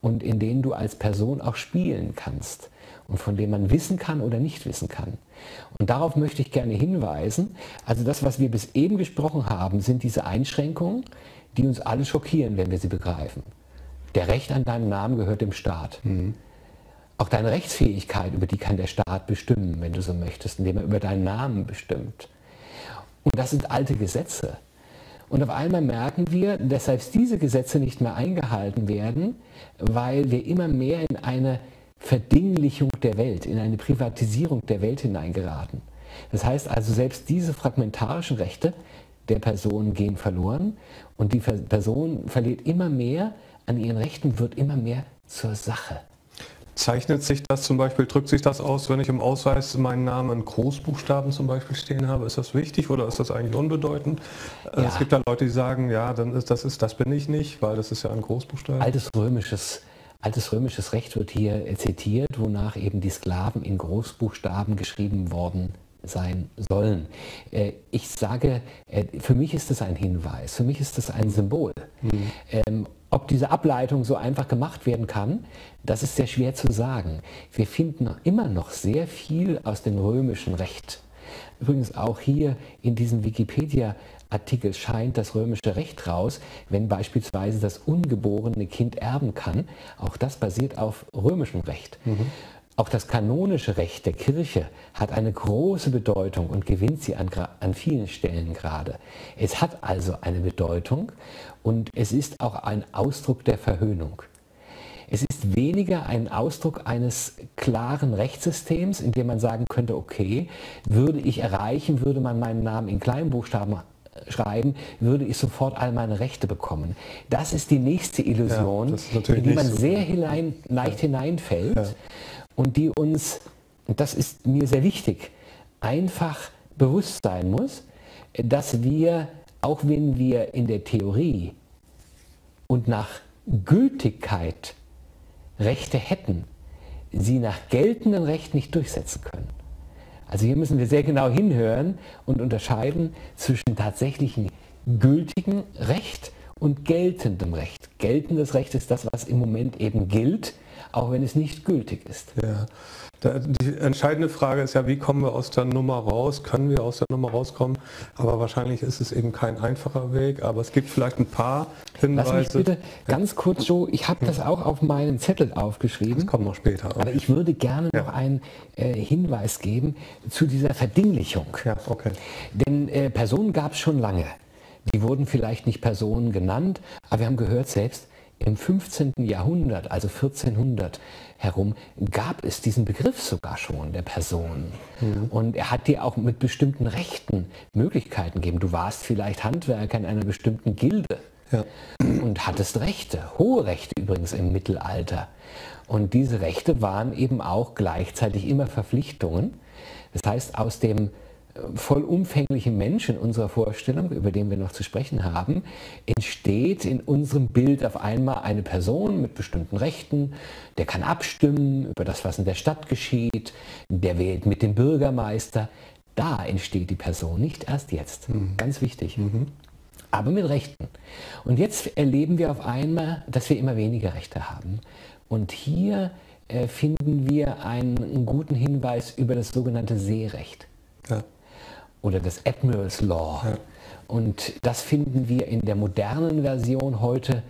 und in denen du als Person auch spielen kannst und von denen man wissen kann oder nicht wissen kann. Und darauf möchte ich gerne hinweisen. Also das, was wir bis eben gesprochen haben, sind diese Einschränkungen, die uns alle schockieren, wenn wir sie begreifen. Der Recht an deinem Namen gehört dem Staat. Mhm. Auch deine Rechtsfähigkeit, über die kann der Staat bestimmen, wenn du so möchtest, indem er über deinen Namen bestimmt. Und das sind alte Gesetze. Und auf einmal merken wir, dass selbst diese Gesetze nicht mehr eingehalten werden, weil wir immer mehr in eine Verdinglichung der Welt, in eine Privatisierung der Welt hineingeraten. Das heißt also, selbst diese fragmentarischen Rechte der Person gehen verloren und die Person verliert immer mehr an ihren Rechten, wird immer mehr zur Sache. Zeichnet sich das zum Beispiel, drückt sich das aus, wenn ich im Ausweis meinen Namen in Großbuchstaben zum Beispiel stehen habe? Ist das wichtig oder ist das eigentlich unbedeutend? Äh, ja. Es gibt dann Leute, die sagen, ja, dann ist, das, ist, das bin ich nicht, weil das ist ja ein Großbuchstaben. Altes römisches, altes römisches Recht wird hier zitiert, wonach eben die Sklaven in Großbuchstaben geschrieben worden sein sollen. Äh, ich sage, äh, für mich ist das ein Hinweis, für mich ist das ein Symbol. Mhm. Ob diese Ableitung so einfach gemacht werden kann, das ist sehr schwer zu sagen. Wir finden immer noch sehr viel aus dem römischen Recht. Übrigens auch hier in diesem Wikipedia-Artikel scheint das römische Recht raus, wenn beispielsweise das ungeborene Kind erben kann. Auch das basiert auf römischem Recht. Mhm. Auch das kanonische Recht der Kirche hat eine große Bedeutung und gewinnt sie an, an, vielen Stellen gerade. Es hat also eine Bedeutung und es ist auch ein Ausdruck der Verhöhnung. Es ist weniger ein Ausdruck eines klaren Rechtssystems, in dem man sagen könnte, okay, würde ich erreichen, würde man meinen Namen in Kleinbuchstaben schreiben, würde ich sofort all meine Rechte bekommen. Das ist die nächste Illusion, ja, in die man so sehr hinein, leicht ja. hineinfällt. Ja und die uns, und das ist mir sehr wichtig, einfach bewusst sein muss, dass wir, auch wenn wir in der Theorie und nach Gültigkeit Rechte hätten, sie nach geltendem Recht nicht durchsetzen können. Also hier müssen wir sehr genau hinhören und unterscheiden zwischen tatsächlichen gültigen Recht und geltendem Recht. Geltendes Recht ist das, was im Moment eben gilt auch wenn es nicht gültig ist. Ja. Die entscheidende Frage ist ja, wie kommen wir aus der Nummer raus? Können wir aus der Nummer rauskommen? Aber wahrscheinlich ist es eben kein einfacher Weg, aber es gibt vielleicht ein paar Hinweise. Lass mich bitte ganz kurz so, ich habe das auch auf meinem Zettel aufgeschrieben. Das kommt noch später. Aber ich würde gerne ja. noch einen äh, Hinweis geben zu dieser Verdinglichung. Ja, okay. Denn äh, Personen gab es schon lange. Die wurden vielleicht nicht Personen genannt, aber wir haben gehört selbst, im 15. Jahrhundert, also 1400 herum, gab es diesen Begriff sogar schon der Person. Mhm. Und er hat dir auch mit bestimmten Rechten Möglichkeiten gegeben. Du warst vielleicht Handwerker in einer bestimmten Gilde ja. und hattest Rechte, hohe Rechte übrigens im Mittelalter. Und diese Rechte waren eben auch gleichzeitig immer Verpflichtungen. Das heißt, aus dem vollumfänglichen Mensch in unserer Vorstellung, über den wir noch zu sprechen haben, entsteht in unserem Bild auf einmal eine Person mit bestimmten Rechten, der kann abstimmen über das, was in der Stadt geschieht, der wählt mit dem Bürgermeister. Da entsteht die Person, nicht erst jetzt. Mhm. Ganz wichtig. Mhm. Aber mit Rechten. Und jetzt erleben wir auf einmal, dass wir immer weniger Rechte haben. Und hier äh, finden wir einen guten Hinweis über das sogenannte Seerecht. Ja oder das Admiral's Law. Ja. Und das finden wir in der modernen Version heute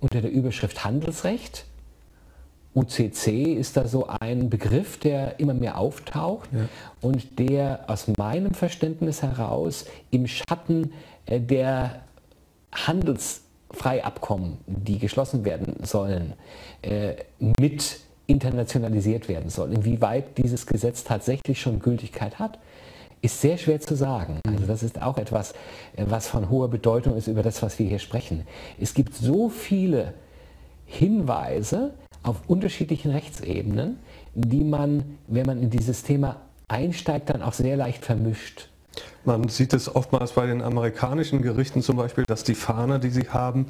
unter der Überschrift Handelsrecht. UCC ist da so ein Begriff, der immer mehr auftaucht ja. und der aus meinem Verständnis heraus im Schatten äh, der Handelsfreiabkommen, die geschlossen werden sollen, äh, mit internationalisiert werden soll. Inwieweit dieses Gesetz tatsächlich schon Gültigkeit hat, ist sehr schwer zu sagen. Also das ist auch etwas, äh, was von hoher Bedeutung ist über das, was wir hier sprechen. Es gibt so viele Hinweise auf unterschiedlichen Rechtsebenen, die man, wenn man in dieses Thema einsteigt, dann auch sehr leicht vermischt. Man sieht es oftmals bei den amerikanischen Gerichten zum Beispiel, dass die Fahne, die sie haben,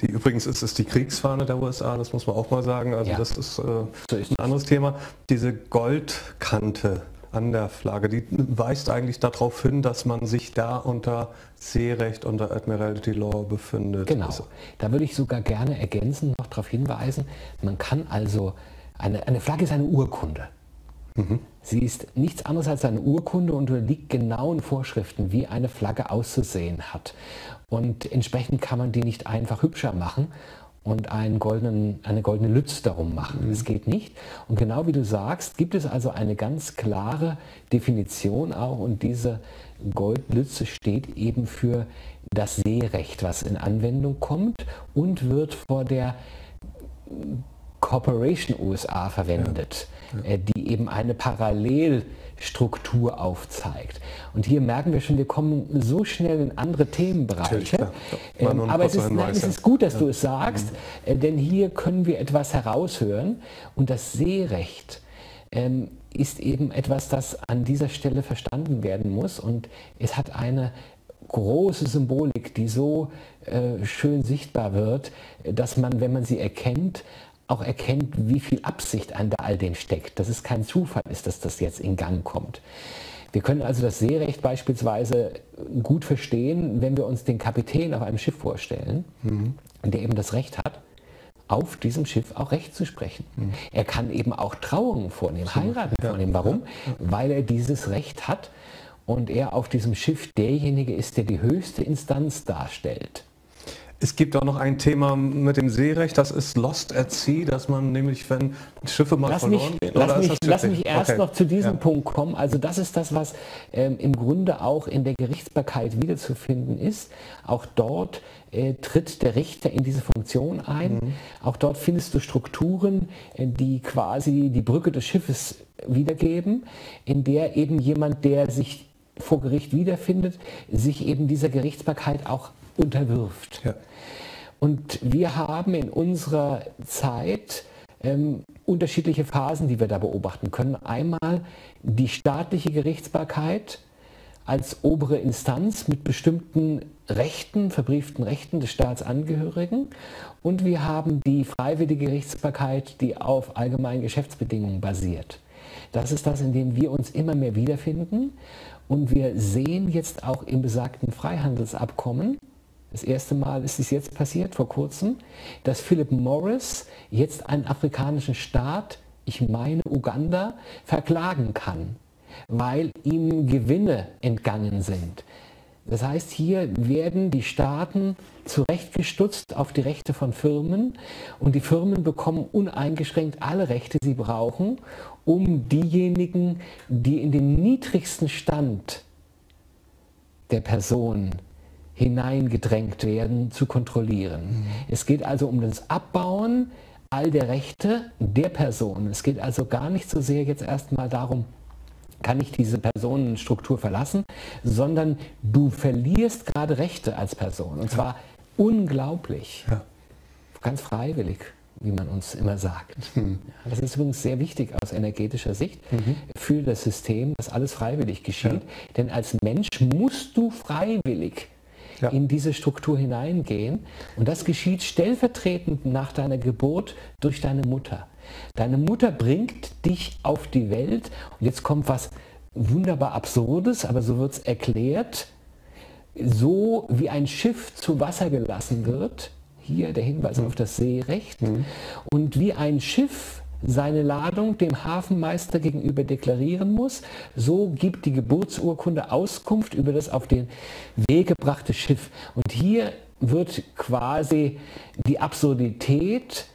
die übrigens ist es die Kriegsfahne der USA, das muss man auch mal sagen, also ja. das ist, äh, so ist ein anderes Thema, diese Goldkante an der Flagge, die weist eigentlich darauf hin, dass man sich da unter Seerecht, unter Admiralty Law befindet. Genau, also da würde ich sogar gerne ergänzen, noch darauf hinweisen, man kann also, eine, eine Flagge ist eine Urkunde. Mhm. Sie ist nichts anderes als eine Urkunde und unterliegt genauen Vorschriften, wie eine Flagge auszusehen hat. Und entsprechend kann man die nicht einfach hübscher machen und einen goldenen, eine goldene Lütz darum machen. Mhm. Das geht nicht. Und genau wie du sagst, gibt es also eine ganz klare Definition auch und diese Goldlütze steht eben für das Seerecht, was in Anwendung kommt und wird vor der Corporation USA verwendet, ja, ja. Äh, die eben eine Parallelstruktur aufzeigt. Und hier merken wir schon, wir kommen so schnell in andere Themenbereiche. Ja, ähm, aber es ist, nein, es ist, gut, dass du es sagst, mhm. Äh, denn hier können wir etwas heraushören. Und das Seerecht ähm, ist eben etwas, das an dieser Stelle verstanden werden muss. Und es hat eine große Symbolik, die so äh, schön sichtbar wird, dass man, wenn man sie erkennt, auch erkennt, wie viel Absicht an all dem steckt, dass es kein Zufall ist, dass das jetzt in Gang kommt. Wir können also das Seerecht beispielsweise gut verstehen, wenn wir uns den Kapitän auf einem Schiff vorstellen, mhm. der eben das Recht hat, auf diesem Schiff auch Recht zu sprechen. Mhm. Er kann eben auch Trauungen vornehmen, heiraten ja. vornehmen. Warum? Ja. Weil er dieses Recht hat und er auf diesem Schiff derjenige ist, der die höchste Instanz darstellt. Es gibt auch noch ein Thema mit dem Seerecht, das ist Lost at Sea, dass man nämlich, wenn Schiffe mal lass verloren mich, gehen, lass, mich, lass mich erst okay. noch zu diesem ja. Punkt kommen. Also das ist das, was ähm, im Grunde auch in der Gerichtsbarkeit wiederzufinden ist. Auch dort äh, tritt der Richter in diese Funktion ein. Mhm. Auch dort findest du Strukturen, äh, die quasi die Brücke des Schiffes wiedergeben, in der eben jemand, der sich vor Gericht wiederfindet, sich eben dieser Gerichtsbarkeit auch unterwirft. Ja. Und wir haben in unserer Zeit ähm, unterschiedliche Phasen, die wir da beobachten können. Einmal die staatliche Gerichtsbarkeit als obere Instanz mit bestimmten Rechten, verbrieften Rechten des Staatsangehörigen. Und wir haben die freiwillige Gerichtsbarkeit, die auf allgemeinen Geschäftsbedingungen basiert. Das ist das, in dem wir uns immer mehr wiederfinden. Und wir sehen jetzt auch im besagten Freihandelsabkommen, das erste Mal ist es jetzt passiert, vor kurzem, dass Philip Morris jetzt einen afrikanischen Staat, ich meine Uganda, verklagen kann, weil ihm Gewinne entgangen sind. Das heißt, hier werden die Staaten zurechtgestutzt auf die Rechte von Firmen und die Firmen bekommen uneingeschränkt alle Rechte, sie brauchen, um diejenigen, die in den niedrigsten Stand der Person hineingedrängt werden, zu kontrollieren. Mhm. Es geht also um das Abbauen all der Rechte der Person. Es geht also gar nicht so sehr jetzt erstmal darum, kann ich diese Personenstruktur verlassen, sondern du verlierst gerade Rechte als Person. Und zwar unglaublich. Ja. Ganz freiwillig, wie man uns immer sagt. <laughs> Mhm. das ist übrigens sehr wichtig aus energetischer Sicht mhm. für das System, dass alles freiwillig geschieht. Ja. Denn als Mensch musst du freiwillig ja. in diese Struktur hineingehen. Und das geschieht stellvertretend nach deiner Geburt durch deine Mutter. Deine Mutter bringt dich auf die Welt und jetzt kommt was wunderbar Absurdes, aber so wird es erklärt. So wie ein Schiff zu Wasser gelassen wird, hier der Hinweis mhm. auf das Seerecht, mhm. und wie ein Schiff seine Ladung dem Hafenmeister gegenüber deklarieren muss. So gibt die Geburtsurkunde Auskunft über das auf den Weg gebrachte Schiff. Und hier wird quasi die Absurdität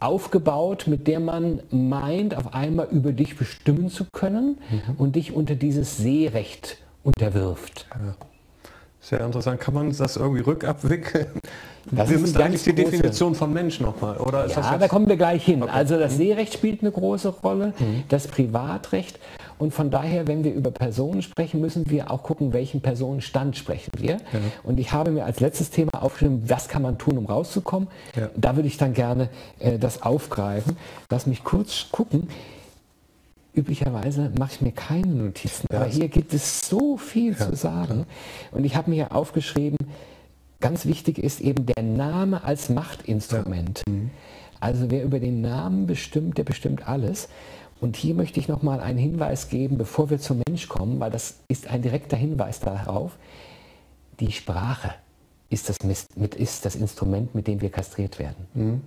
aufgebaut, mit der man meint, auf einmal über dich bestimmen zu können mhm. und dich unter dieses Seerecht unterwirft. Ja. Sehr interessant. Kann man das irgendwie rückabwickeln? Das wir müssen eigentlich die. Definition von Mensch nochmal, oder? ja, da kommen wir gleich hin. Okay. Also das mhm. Seerecht spielt eine große Rolle, mhm. das Privatrecht Und von daher, wenn wir über Personen sprechen, müssen wir auch gucken, welchen Personenstand sprechen wir. Ja. Und ich habe mir als letztes Thema aufgeschrieben, was kann man tun, um rauszukommen. Ja. Da würde ich dann gerne äh, das aufgreifen. Lass mich kurz gucken. Üblicherweise mache ich mir keine Notizen, ja. aber hier gibt es so viel zu sagen. Und ich habe mir aufgeschrieben, ganz wichtig ist eben der Name als Machtinstrument. Mhm. Also wer über den Namen bestimmt, der bestimmt alles. Und hier möchte ich nochmal einen Hinweis geben, bevor wir zum Mensch kommen, weil das ist ein direkter Hinweis darauf. Die Sprache ist das, mit, ist das Instrument, mit dem wir kastriert werden. Mhm.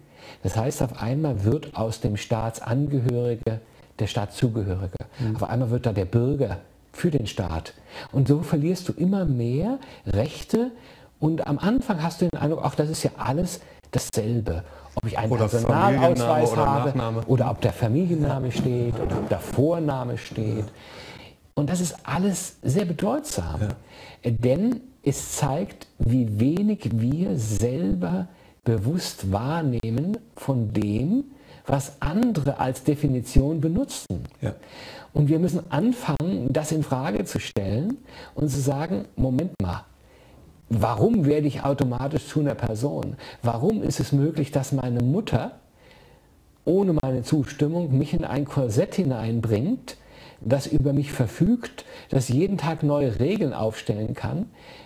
Das heißt, auf einmal wird aus dem Staatsangehörige der Staatszugehörige. Mhm. Auf einmal wird da der Bürger für den Staat. Und so verlierst du immer mehr Rechte. Und am Anfang hast du den Eindruck, ach, das ist ja alles dasselbe ob ich einen oder Personalausweis oder habe Nachname. oder ob der Familienname steht oder ob der Vorname steht. Und das ist alles sehr bedeutsam, ja. denn es zeigt, wie wenig wir selber bewusst wahrnehmen von dem, was andere als Definition benutzen. Ja. Und wir müssen anfangen, das in Frage zu stellen und zu sagen, Moment mal, Warum werde ich automatisch zu einer Person? Warum ist es möglich, dass meine Mutter ohne meine Zustimmung mich in ein Korsett hineinbringt, das über mich verfügt, das jeden Tag neue Regeln aufstellen kann,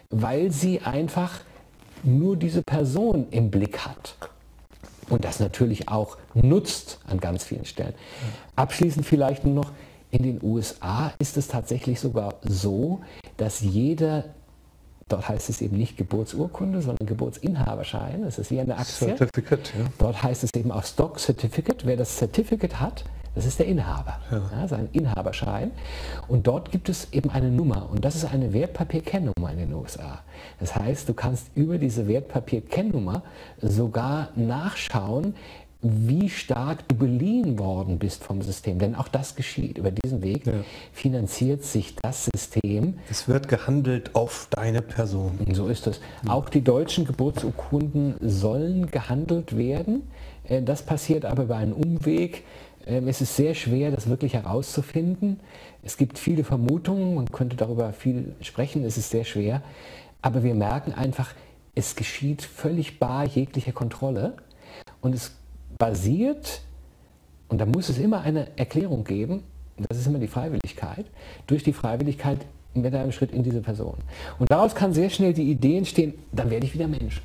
weil sie einfach nur diese Person im Blick hat und das natürlich auch nutzt an ganz vielen Stellen. Abschließend vielleicht nur noch, in den USA ist es tatsächlich sogar so, dass jeder Dort heißt es eben nicht Geburtsurkunde, sondern Geburtsinhaberschein. Das ist wie eine Aktie. Certificate, ja. Dort heißt es eben auch Stock Certificate. Wer das Certificate hat, das ist der Inhaber, ja. Ja, sein Inhaberschein. Und dort gibt es eben eine Nummer und das ist eine Wertpapierkennnummer in den USA. Das heißt, du kannst über diese Wertpapierkennnummer sogar nachschauen, wie stark du beliehen worden bist vom System. Denn auch das geschieht. Über diesen Weg ja. finanziert sich das System. Es wird gehandelt auf deine Person. So ist es. Mhm. Auch die deutschen Geburtsurkunden sollen gehandelt werden. Äh, das passiert aber über einen Umweg. Ähm, es ist sehr schwer, das wirklich herauszufinden. Es gibt viele Vermutungen, man könnte darüber viel sprechen, es ist sehr schwer. Aber wir merken einfach, es geschieht völlig bar jeglicher Kontrolle. Und es basiert, und da muss es immer eine Erklärung geben, das ist immer die Freiwilligkeit, durch die Freiwilligkeit mit einem Schritt in diese Person. Und daraus kann sehr schnell die Idee entstehen, dann werde ich wieder Mensch.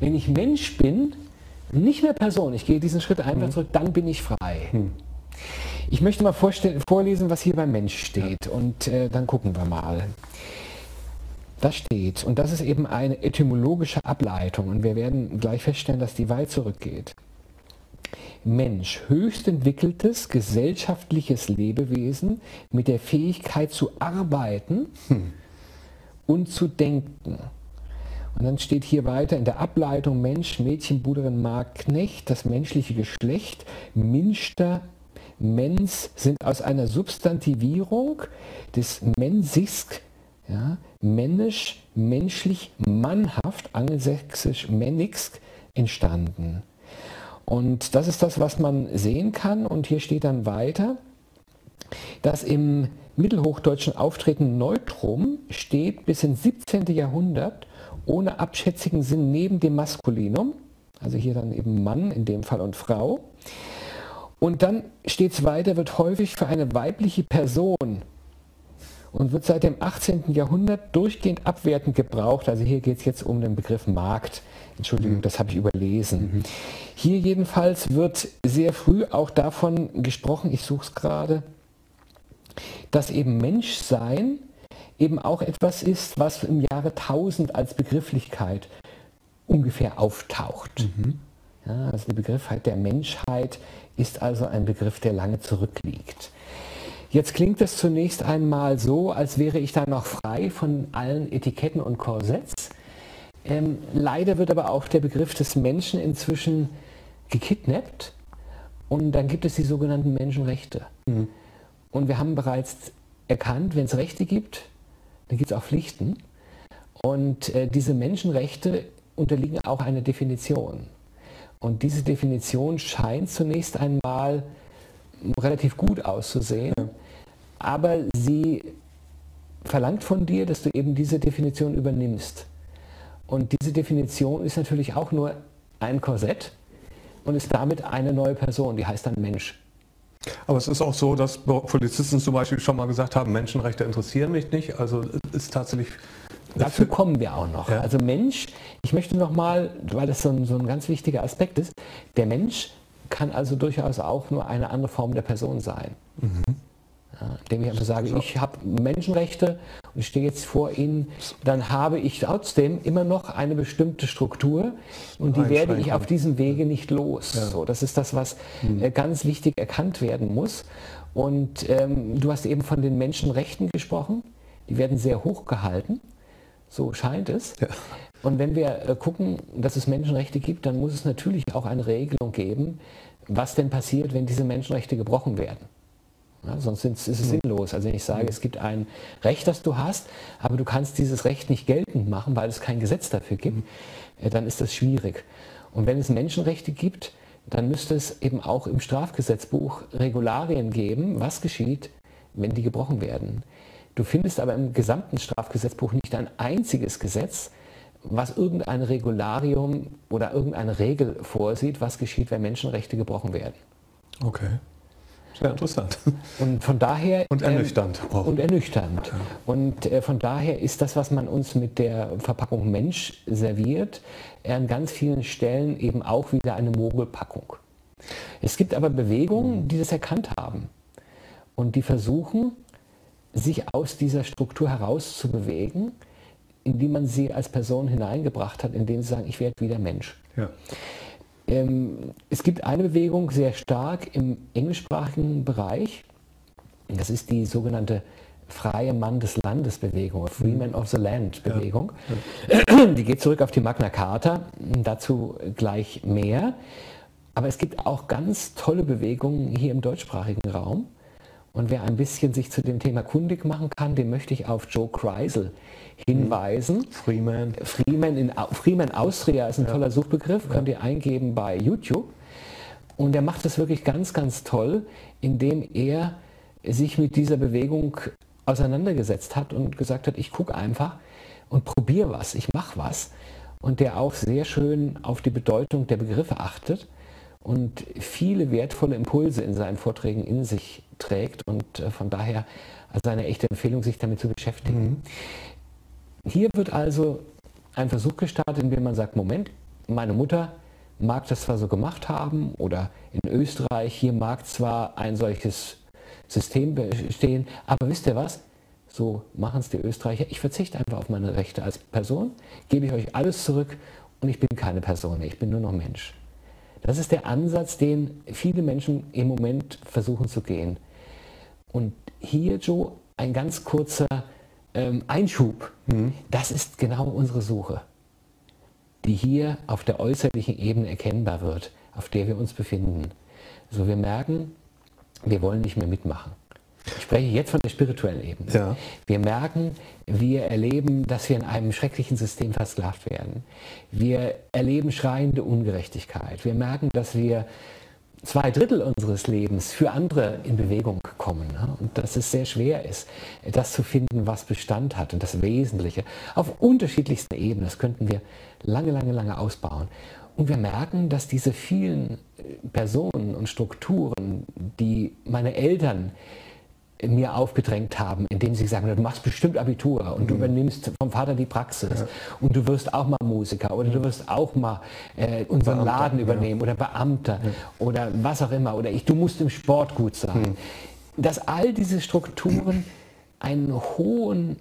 Wenn ich Mensch bin, nicht mehr Person, ich gehe diesen Schritt einfach mhm. zurück, dann bin ich frei. Mhm. Ich möchte mal vorlesen, was hier beim Mensch steht und äh, dann gucken wir mal. Das steht und das ist eben eine etymologische Ableitung und wir werden gleich feststellen, dass die weit zurückgeht. Mensch, höchst entwickeltes gesellschaftliches Lebewesen mit der Fähigkeit zu arbeiten hm. und zu denken. Und dann steht hier weiter in der Ableitung Mensch, Mädchen, Bruderin, Mark, Knecht, das menschliche Geschlecht, Minster, Mens sind aus einer Substantivierung des Mensisk, ja, männisch, menschlich, mannhaft, angelsächsisch männigsk entstanden. Und das ist das, was man sehen kann. Und hier steht dann weiter, dass im mittelhochdeutschen Auftreten Neutrum steht bis ins 17. Jahrhundert ohne abschätzigen Sinn neben dem Maskulinum, also hier dann eben Mann in dem Fall und Frau. Und dann steht es weiter, wird häufig für eine weibliche Person und wird seit dem 18. Jahrhundert durchgehend abwertend gebraucht. Also hier geht es jetzt um den Begriff Markt. Entschuldigung, mhm. das habe ich überlesen. Mhm. Hier jedenfalls wird sehr früh auch davon gesprochen, ich suche es gerade, dass eben Menschsein eben auch etwas ist, was im Jahre 1000 als Begrifflichkeit ungefähr auftaucht. Mhm. Ja, also der Begriff halt der Menschheit ist also ein Begriff, der lange zurückliegt. Jetzt klingt es zunächst einmal so, als wäre ich da noch frei von allen Etiketten und Korsetts. Ähm, leider wird aber auch der Begriff des Menschen inzwischen gekidnappt und dann gibt es die sogenannten Menschenrechte. Mhm. Und wir haben bereits erkannt, wenn es Rechte gibt, dann gibt es auch Pflichten. Und äh, diese Menschenrechte unterliegen auch einer Definition. Und diese Definition scheint zunächst einmal relativ gut auszusehen. Ja. aber sie verlangt von dir, dass du eben diese Definition übernimmst. Und diese Definition ist natürlich auch nur ein Korsett und ist damit eine neue Person, die heißt dann Mensch. Aber es ist auch so, dass Polizisten zum Beispiel schon mal gesagt haben, Menschenrechte interessieren mich nicht. Also ist tatsächlich. Dazu kommen wir auch noch. Ja. Also Mensch, ich möchte noch mal, weil das so ein, so ein ganz wichtiger Aspekt ist, der Mensch kann also durchaus auch nur eine andere Form der Person sein. Mhm. Ja, indem ich einfach sage, ich habe Menschenrechte und ich stehe jetzt vor Ihnen, dann habe ich trotzdem immer noch eine bestimmte Struktur und die werde ich auf diesem Wege nicht los. Ja. So, das ist das, was mhm. ganz wichtig erkannt werden muss. Und ähm, du hast eben von den Menschenrechten gesprochen. Die werden sehr hoch gehalten. So scheint es. Ja. Und wenn wir äh, gucken, dass es Menschenrechte gibt, dann muss es natürlich auch eine Regelung geben, was denn passiert, wenn diese Menschenrechte gebrochen werden. Ja, sonst ist es mhm. sinnlos. Also wenn ich sage, mhm. es gibt ein Recht, das du hast, aber du kannst dieses Recht nicht geltend machen, weil es kein Gesetz dafür gibt, mhm. Äh, dann ist das schwierig. Und wenn es Menschenrechte gibt, dann müsste es eben auch im Strafgesetzbuch Regularien geben, was geschieht, wenn die gebrochen werden. Du findest aber im gesamten Strafgesetzbuch nicht ein einziges Gesetz, was irgendein Regularium oder irgendeine Regel vorsieht, was geschieht, wenn Menschenrechte gebrochen werden. Okay. Sehr interessant. Und von daher. Und ernüchternd. Ähm, und ernüchternd. Ja. Und äh, von daher ist das, was man uns mit der Verpackung Mensch serviert, an ganz vielen Stellen eben auch wieder eine Mogelpackung. Es gibt aber Bewegungen, die das erkannt haben und die versuchen, sich aus dieser Struktur herauszubewegen, in die man sie als Person hineingebracht hat, indem sie sagen, ich werde wieder Mensch. Ja. Ähm, es gibt eine Bewegung sehr stark im englischsprachigen Bereich. Das ist die sogenannte freie Mann des Landes Bewegung, Free Man of the Land Bewegung. Ja. Die geht zurück auf die Magna Carta, dazu gleich mehr. Aber es gibt auch ganz tolle Bewegungen hier im deutschsprachigen Raum. Und wer ein bisschen sich zu dem Thema kundig machen kann, den möchte ich auf Joe Kreisel hinweisen. Freeman. Freeman, in, Freeman Austria ist ein ja. toller Suchbegriff, könnt ihr eingeben bei YouTube. Und er macht das wirklich ganz, ganz toll, indem er sich mit dieser Bewegung auseinandergesetzt hat und gesagt hat, ich gucke einfach und probiere was, ich mache was. Und der auch sehr schön auf die Bedeutung der Begriffe achtet und viele wertvolle Impulse in seinen Vorträgen in sich trägt und äh, von daher also eine echte Empfehlung, sich damit zu beschäftigen. Mhm. Hier wird also ein Versuch gestartet, in dem man sagt, Moment, meine Mutter mag das zwar so gemacht haben oder in Österreich, hier mag zwar ein solches System bestehen, aber wisst ihr was? So machen es die Österreicher. Ich verzichte einfach auf meine Rechte als Person, gebe ich euch alles zurück und ich bin keine Person ich bin nur noch Mensch. Das ist der Ansatz, den viele Menschen im Moment versuchen zu gehen. Und hier, Joe, ein ganz kurzer ähm, Einschub. Mhm. Das ist genau unsere Suche, die hier auf der äußerlichen Ebene erkennbar wird, auf der wir uns befinden. Also wir merken, wir wollen nicht mehr mitmachen. Ich spreche jetzt von der spirituellen Ebene. Ja. Wir merken, wir erleben, dass wir in einem schrecklichen System versklavt werden. Wir erleben schreiende Ungerechtigkeit. Wir merken, dass wir zwei Drittel unseres Lebens für andere in Bewegung kommen. Ne? Und dass es sehr schwer ist, das zu finden, was Bestand hat und das Wesentliche auf unterschiedlichsten Ebenen. Das könnten wir lange, lange, lange ausbauen. Und wir merken, dass diese vielen Personen und Strukturen, die meine Eltern mir aufgedrängt haben, indem sie sagen, du machst bestimmt Abitur und mhm. du übernimmst vom Vater die Praxis ja. und du wirst auch mal Musiker oder mhm. du wirst auch mal äh, unseren Beamter, Laden übernehmen ja. oder Beamter ja. oder was auch immer oder ich, du musst im Sport gut sein. Mhm. Dass all diese Strukturen einen hohen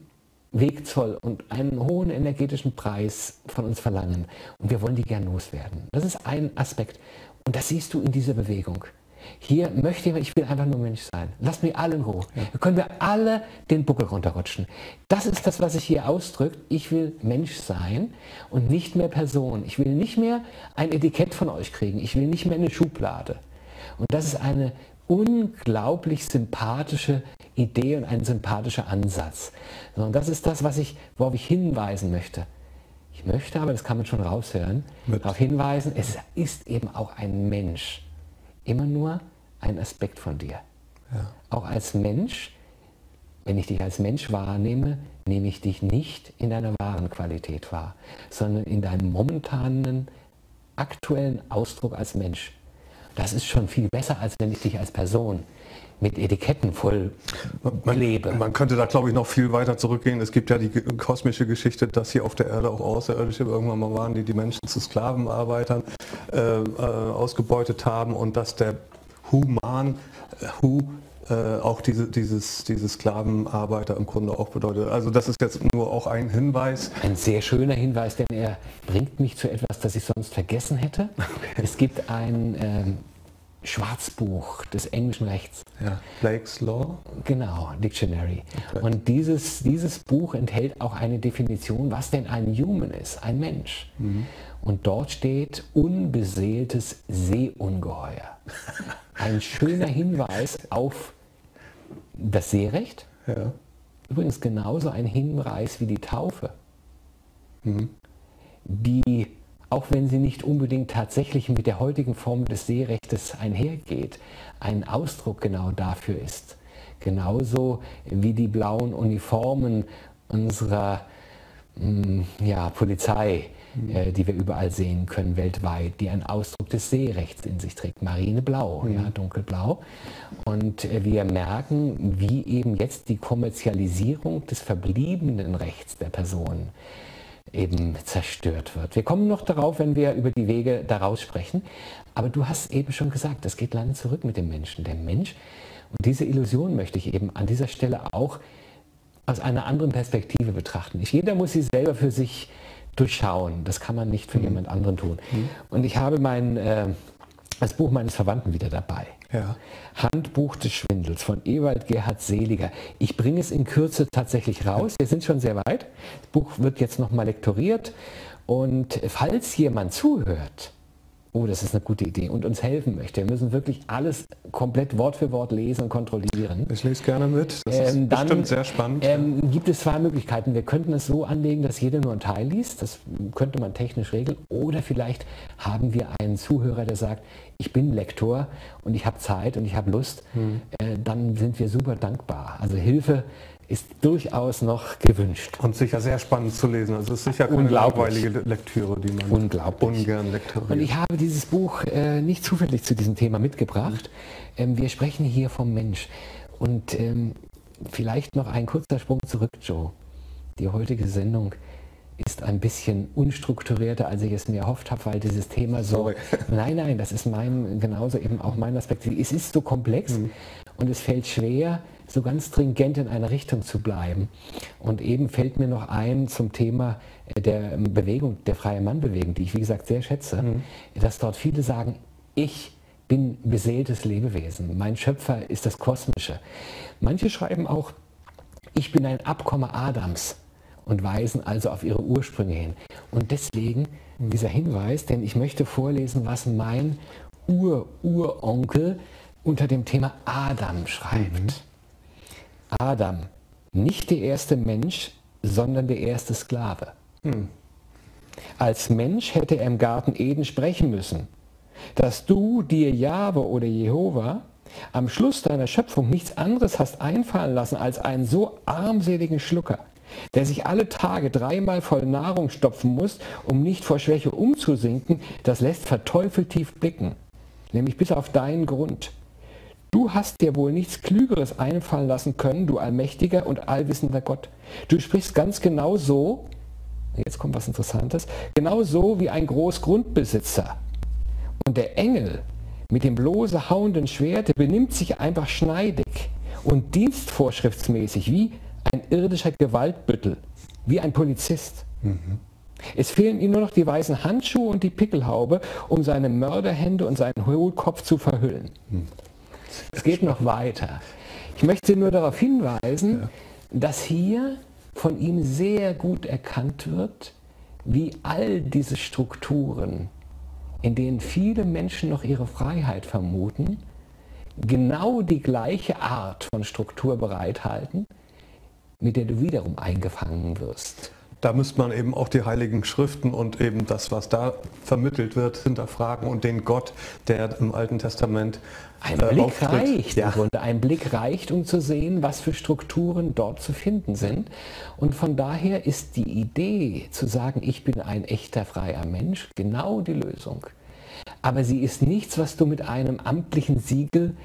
Wegzoll und einen hohen energetischen Preis von uns verlangen und wir wollen die gern loswerden. Das ist ein Aspekt und das siehst du in dieser Bewegung. Hier möchte ich, ich will einfach nur Mensch sein. Lass mich alle in Ruhe. Ja. Da können wir alle den Buckel runterrutschen. Das ist das, was sich hier ausdrückt. Ich will Mensch sein und nicht mehr Person. Ich will nicht mehr ein Etikett von euch kriegen. Ich will nicht mehr eine Schublade. Und das ist eine unglaublich sympathische Idee und ein sympathischer Ansatz. Und das ist das, was ich, worauf ich hinweisen möchte. Ich möchte aber, das kann man schon raushören, darauf hinweisen, es ist eben auch ein Mensch immer nur ein Aspekt von dir. Ja. Auch als Mensch Wenn ich dich als Mensch wahrnehme, nehme ich dich nicht in deiner wahren Qualität wahr, sondern in deinem momentanen, aktuellen Ausdruck als Mensch. Das ist schon viel besser, als wenn ich dich als Person mit Etiketten voll man, klebe. Man könnte da, glaube ich, noch viel weiter zurückgehen. Es gibt ja die kosmische Geschichte, dass hier auf der Erde auch Außerirdische irgendwann mal waren, die die Menschen zu Sklavenarbeitern äh, äh, ausgebeutet haben und dass der Human, äh, Hu, äh, auch diese, dieses, dieses Sklavenarbeiter im Grunde auch bedeutet. Also das ist jetzt nur auch ein Hinweis. Ein sehr schöner Hinweis, denn er bringt mich zu etwas, das ich sonst vergessen hätte. Okay. Es gibt ein ähm, Schwarzbuch des englischen Rechts. Ja, Blake's Law? Genau, Dictionary. Okay. Und dieses, dieses Buch enthält auch eine Definition, was denn ein Human ist, ein Mensch. Mhm. Und dort steht unbeseeltes Seeungeheuer. Ein schöner <laughs> Hinweis auf das Seerecht. Ja. Übrigens genauso ein Hinweis wie die Taufe. Mhm. Die auch wenn sie nicht unbedingt tatsächlich mit der heutigen Form des Seerechtes einhergeht, ein Ausdruck genau dafür ist. Genauso wie die blauen Uniformen unserer mm, ja, Polizei, mhm. äh, die wir überall sehen können weltweit, die einen Ausdruck des Seerechts in sich trägt. Marineblau, mhm. ja, dunkelblau. Und äh, wir merken, wie eben jetzt die Kommerzialisierung des verbliebenen Rechts der Personen eben zerstört wird. Wir kommen noch darauf, wenn wir über die Wege daraus sprechen. Aber du hast eben schon gesagt, das geht lange zurück mit dem Menschen. Der Mensch, und diese Illusion möchte ich eben an dieser Stelle auch aus einer anderen Perspektive betrachten. Nicht jeder muss sie selber für sich durchschauen. Das kann man nicht für mhm. jemand anderen tun. Mhm. Und ich habe mein äh, das Buch meines Verwandten wieder dabei. Ja. Handbuch des Schwindels von Ewald Gerhard Seliger. Ich bringe es in Kürze tatsächlich raus. Wir sind schon sehr weit. Das Buch wird jetzt nochmal lektoriert. Und falls jemand zuhört, oh, das ist eine gute Idee und uns helfen möchte. Wir müssen wirklich alles komplett Wort für Wort lesen und kontrollieren. Ich lese gerne mit. Das ähm, ist dann, bestimmt sehr spannend. Ähm, gibt es zwei Möglichkeiten. Wir könnten es so anlegen, dass jeder nur einen Teil liest. Das könnte man technisch regeln. Oder vielleicht haben wir einen Zuhörer, der sagt, ich bin Lektor und ich habe Zeit und ich habe Lust. Hm. Äh, dann sind wir super dankbar. Also Hilfe ist durchaus noch gewünscht. Und sicher sehr spannend zu lesen. Also es ist sicher keine langweilige Lektüre, die man ungern lekturiert. Und ich habe dieses Buch äh, nicht zufällig zu diesem Thema mitgebracht. Ähm, wir sprechen hier vom Mensch. Und ähm, vielleicht noch ein kurzer Sprung zurück, Joe. Die heutige Sendung ist ein bisschen unstrukturierter, als ich es mir erhofft habe, weil dieses Thema so. Sorry. <laughs> Nein, nein, das ist mein, genauso eben auch mein Aspekt. Es ist so komplex mhm. und es fällt schwer, so ganz stringent in einer Richtung zu bleiben. Und eben fällt mir noch ein zum Thema äh, der Bewegung, der freie Mann-Bewegung, die ich wie gesagt sehr schätze, mhm. dass dort viele sagen, ich bin beseeltes Lebewesen, mein Schöpfer ist das Kosmische. Manche schreiben auch, ich bin ein Abkommen Adams und weisen also auf ihre Ursprünge hin. Und deswegen dieser Hinweis, denn ich möchte vorlesen, was mein Ur-Uronkel unter dem Thema Adam schreibt. Mhm. Adam, nicht der erste Mensch, sondern der erste Sklave. Hm. Als Mensch hätte er im Garten Eden sprechen müssen, dass du dir Jahwe oder Jehova am Schluss deiner Schöpfung nichts anderes hast einfallen lassen als einen so armseligen Schlucker, der sich alle Tage dreimal voll Nahrung stopfen muss, um nicht vor Schwäche umzusinken, das lässt verteufelt tief blicken, nämlich bis auf deinen Grund. Du hast dir wohl nichts Klügeres einfallen lassen können, du allmächtiger und allwissender Gott. Du sprichst ganz genau so, jetzt kommt was Interessantes, genau so wie ein Großgrundbesitzer. Und der Engel mit dem bloße hauenden Schwert, benimmt sich einfach schneidig und dienstvorschriftsmäßig wie ein irdischer Gewaltbüttel, wie ein Polizist. Mhm. Es fehlen ihm nur noch die weißen Handschuhe und die Pickelhaube, um seine Mörderhände und seinen Hohlkopf zu verhüllen. Mhm. Es geht noch weiter. Ich möchte nur darauf hinweisen, ja. dass hier von ihm sehr gut erkannt wird, wie all diese Strukturen, in denen viele Menschen noch ihre Freiheit vermuten, genau die gleiche Art von Struktur bereithalten, mit der du wiederum eingefangen wirst. da müsste man eben auch die heiligen Schriften und eben das, was da vermittelt wird, hinterfragen und den Gott, der im Alten Testament ein äh, Blick auftritt. reicht ja. im Grunde. Ein Blick reicht, um zu sehen, was für Strukturen dort zu finden sind. Und von daher ist die Idee zu sagen, ich bin ein echter freier Mensch, genau die Lösung. Aber sie ist nichts, was du mit einem amtlichen Siegel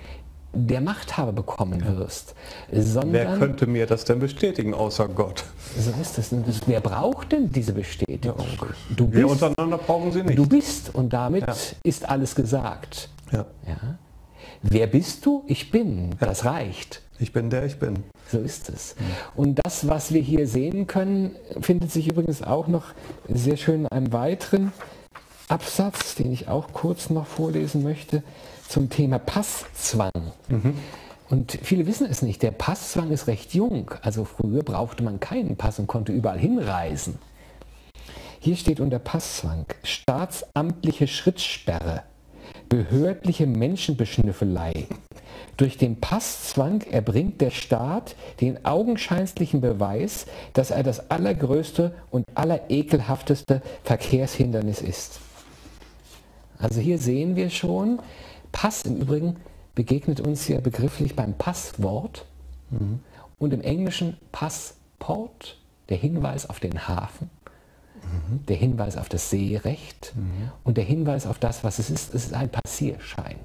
der Machthaber bekommen wirst. Sondern, wer könnte mir das denn bestätigen, außer Gott? So ist es. Wer braucht denn diese Bestätigung? Du bist, wir untereinander brauchen sie nicht. Du bist und damit ja. ist alles gesagt. Ja. ja. Wer bist du? Ich bin. Das reicht. Ich bin der ich bin. So ist es. Und das, was wir hier sehen können, findet sich übrigens auch noch sehr schön in einem weiteren Absatz, den ich auch kurz noch vorlesen möchte zum Thema Passzwang. Mhm. Und viele wissen es nicht, der Passzwang ist recht jung. Also früher brauchte man keinen Pass und konnte überall hinreisen. Hier steht unter Passzwang staatsamtliche Schrittsperre, behördliche Menschenbeschnüffelei. Durch den Passzwang erbringt der Staat den augenscheinlichen Beweis, dass er das allergrößte und allerekelhafteste Verkehrshindernis ist. Also hier sehen wir schon, Pass im Übrigen begegnet uns hier begrifflich beim Passwort mhm. und im Englischen Passport, der Hinweis auf den Hafen, mhm. der Hinweis auf das Seerecht mhm. und der Hinweis auf das, was es ist. Es ist ein Passierschein.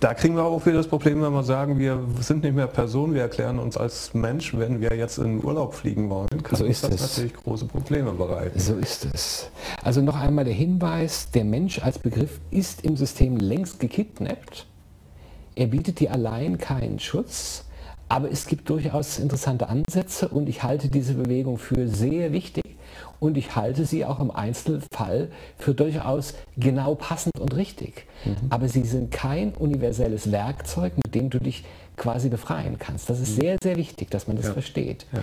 Da kriegen wir auch wieder das Problem, wenn wir sagen, wir sind nicht mehr Person, wir erklären uns als Mensch, wenn wir jetzt in Urlaub fliegen wollen, kann so ist das es. natürlich große Probleme bereiten. So ist es. Also noch einmal der Hinweis, der Mensch als Begriff ist im System längst gekidnappt. Er bietet dir allein keinen Schutz, aber es gibt durchaus interessante Ansätze und ich halte diese Bewegung für sehr wichtig und ich halte sie auch im Einzelfall für durchaus genau passend und richtig. Mhm. Aber sie sind kein universelles Werkzeug, mit dem du dich quasi befreien kannst. Das ist mhm. sehr, sehr wichtig, dass man das ja. versteht. Ja.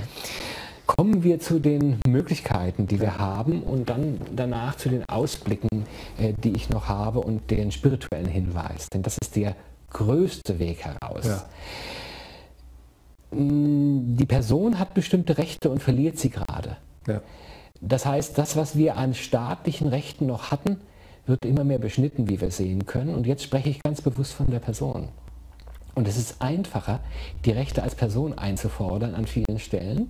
Kommen wir zu den Möglichkeiten, die wir haben und dann danach zu den Ausblicken, äh, die ich noch habe und den spirituellen Hinweis. Denn das ist der größte Weg heraus. Ja. Mm, die Person hat bestimmte Rechte und verliert sie gerade. Ja. Das heißt, das, was wir an staatlichen Rechten noch hatten, wird immer mehr beschnitten, wie wir sehen können. Und jetzt spreche ich ganz bewusst von der Person. Und es ist einfacher, die Rechte als Person einzufordern an vielen Stellen.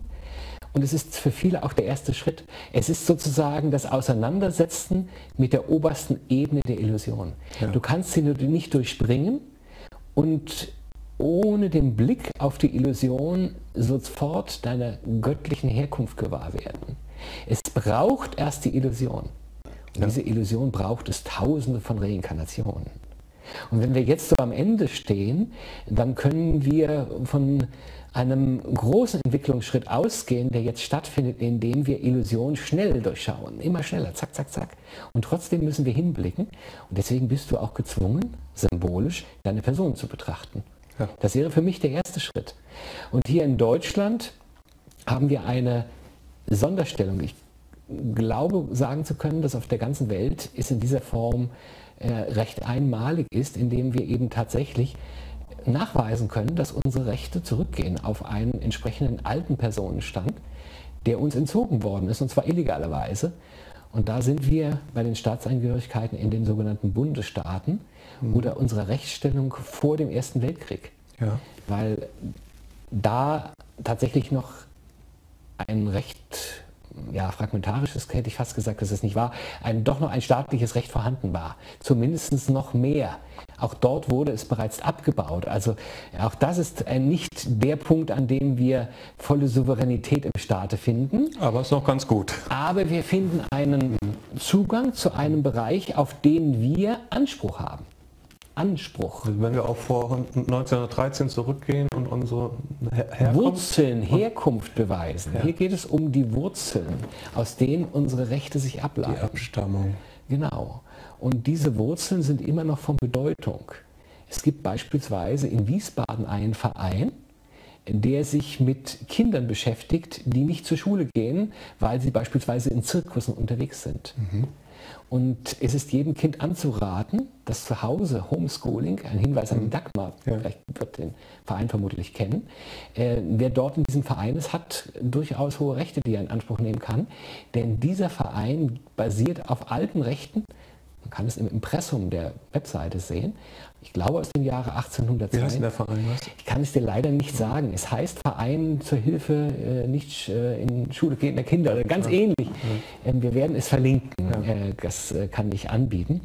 Und es ist für viele auch der erste Schritt. Es ist sozusagen das Auseinandersetzen mit der obersten Ebene der Illusion. Ja. Du kannst sie nicht durchspringen und ohne den Blick auf die Illusion sofort deiner göttlichen Herkunft gewahr werden. Es braucht erst die Illusion. Und ja. diese Illusion braucht es tausende von Reinkarnationen. Und wenn wir jetzt so am Ende stehen, dann können wir von einem großen Entwicklungsschritt ausgehen, der jetzt stattfindet, indem wir Illusionen schnell durchschauen. Immer schneller, zack, zack, zack. Und trotzdem müssen wir hinblicken. Und deswegen bist du auch gezwungen, symbolisch deine Person zu betrachten. Ja. Das wäre für mich der erste Schritt. Und hier in Deutschland haben wir eine Sonderstellung. Ich glaube, sagen zu können, dass auf der ganzen Welt es in dieser Form äh, recht einmalig ist, indem wir eben tatsächlich nachweisen können, dass unsere Rechte zurückgehen auf einen entsprechenden alten Personenstand, der uns entzogen worden ist, und zwar illegalerweise. Und da sind wir bei den Staatsangehörigkeiten in den sogenannten Bundesstaaten mhm. oder unserer Rechtsstellung vor dem Ersten Weltkrieg. Ja. Weil da tatsächlich noch ein recht ja, fragmentarisches, hätte ich fast gesagt, dass es nicht war, ein, doch noch ein staatliches Recht vorhanden war. Zumindest noch mehr. Auch dort wurde es bereits abgebaut. Also auch das ist nicht der Punkt, an dem wir volle Souveränität im Staate finden. Aber es ist noch ganz gut. Aber wir finden einen Zugang zu einem Bereich, auf den wir Anspruch haben. Anspruch. Also wenn wir auch vor 1913 zurückgehen und unsere Herkunft Wurzeln, Herkunft beweisen. Ja. Hier geht es um die Wurzeln, aus denen unsere Rechte sich ableiten. Die Abstammung. Genau. Und diese Wurzeln sind immer noch von Bedeutung. Es gibt beispielsweise in Wiesbaden einen Verein, der sich mit Kindern beschäftigt, die nicht zur Schule gehen, weil sie beispielsweise in Zirkussen unterwegs sind. Mhm. Und es ist jedem Kind anzuraten, dass zu Hause Homeschooling, ein Hinweis an die mhm. Dagmar, ja. vielleicht wird den Verein vermutlich kennen, äh, wer dort in diesem Verein ist, hat durchaus hohe Rechte, die er in Anspruch nehmen kann. Denn dieser Verein basiert auf alten Rechten, man kann es im Impressum der Webseite sehen. Ich glaube aus dem Jahre 1802. Wie heißt der Verein? Was? Ich kann es dir leider nicht sagen. Es heißt Verein zur Hilfe äh, nicht äh, in Schule gehender Kinder oder ganz ja. ähnlich. Ja. Ähm, wir werden es verlinken. Ja. Äh, das äh, kann ich anbieten.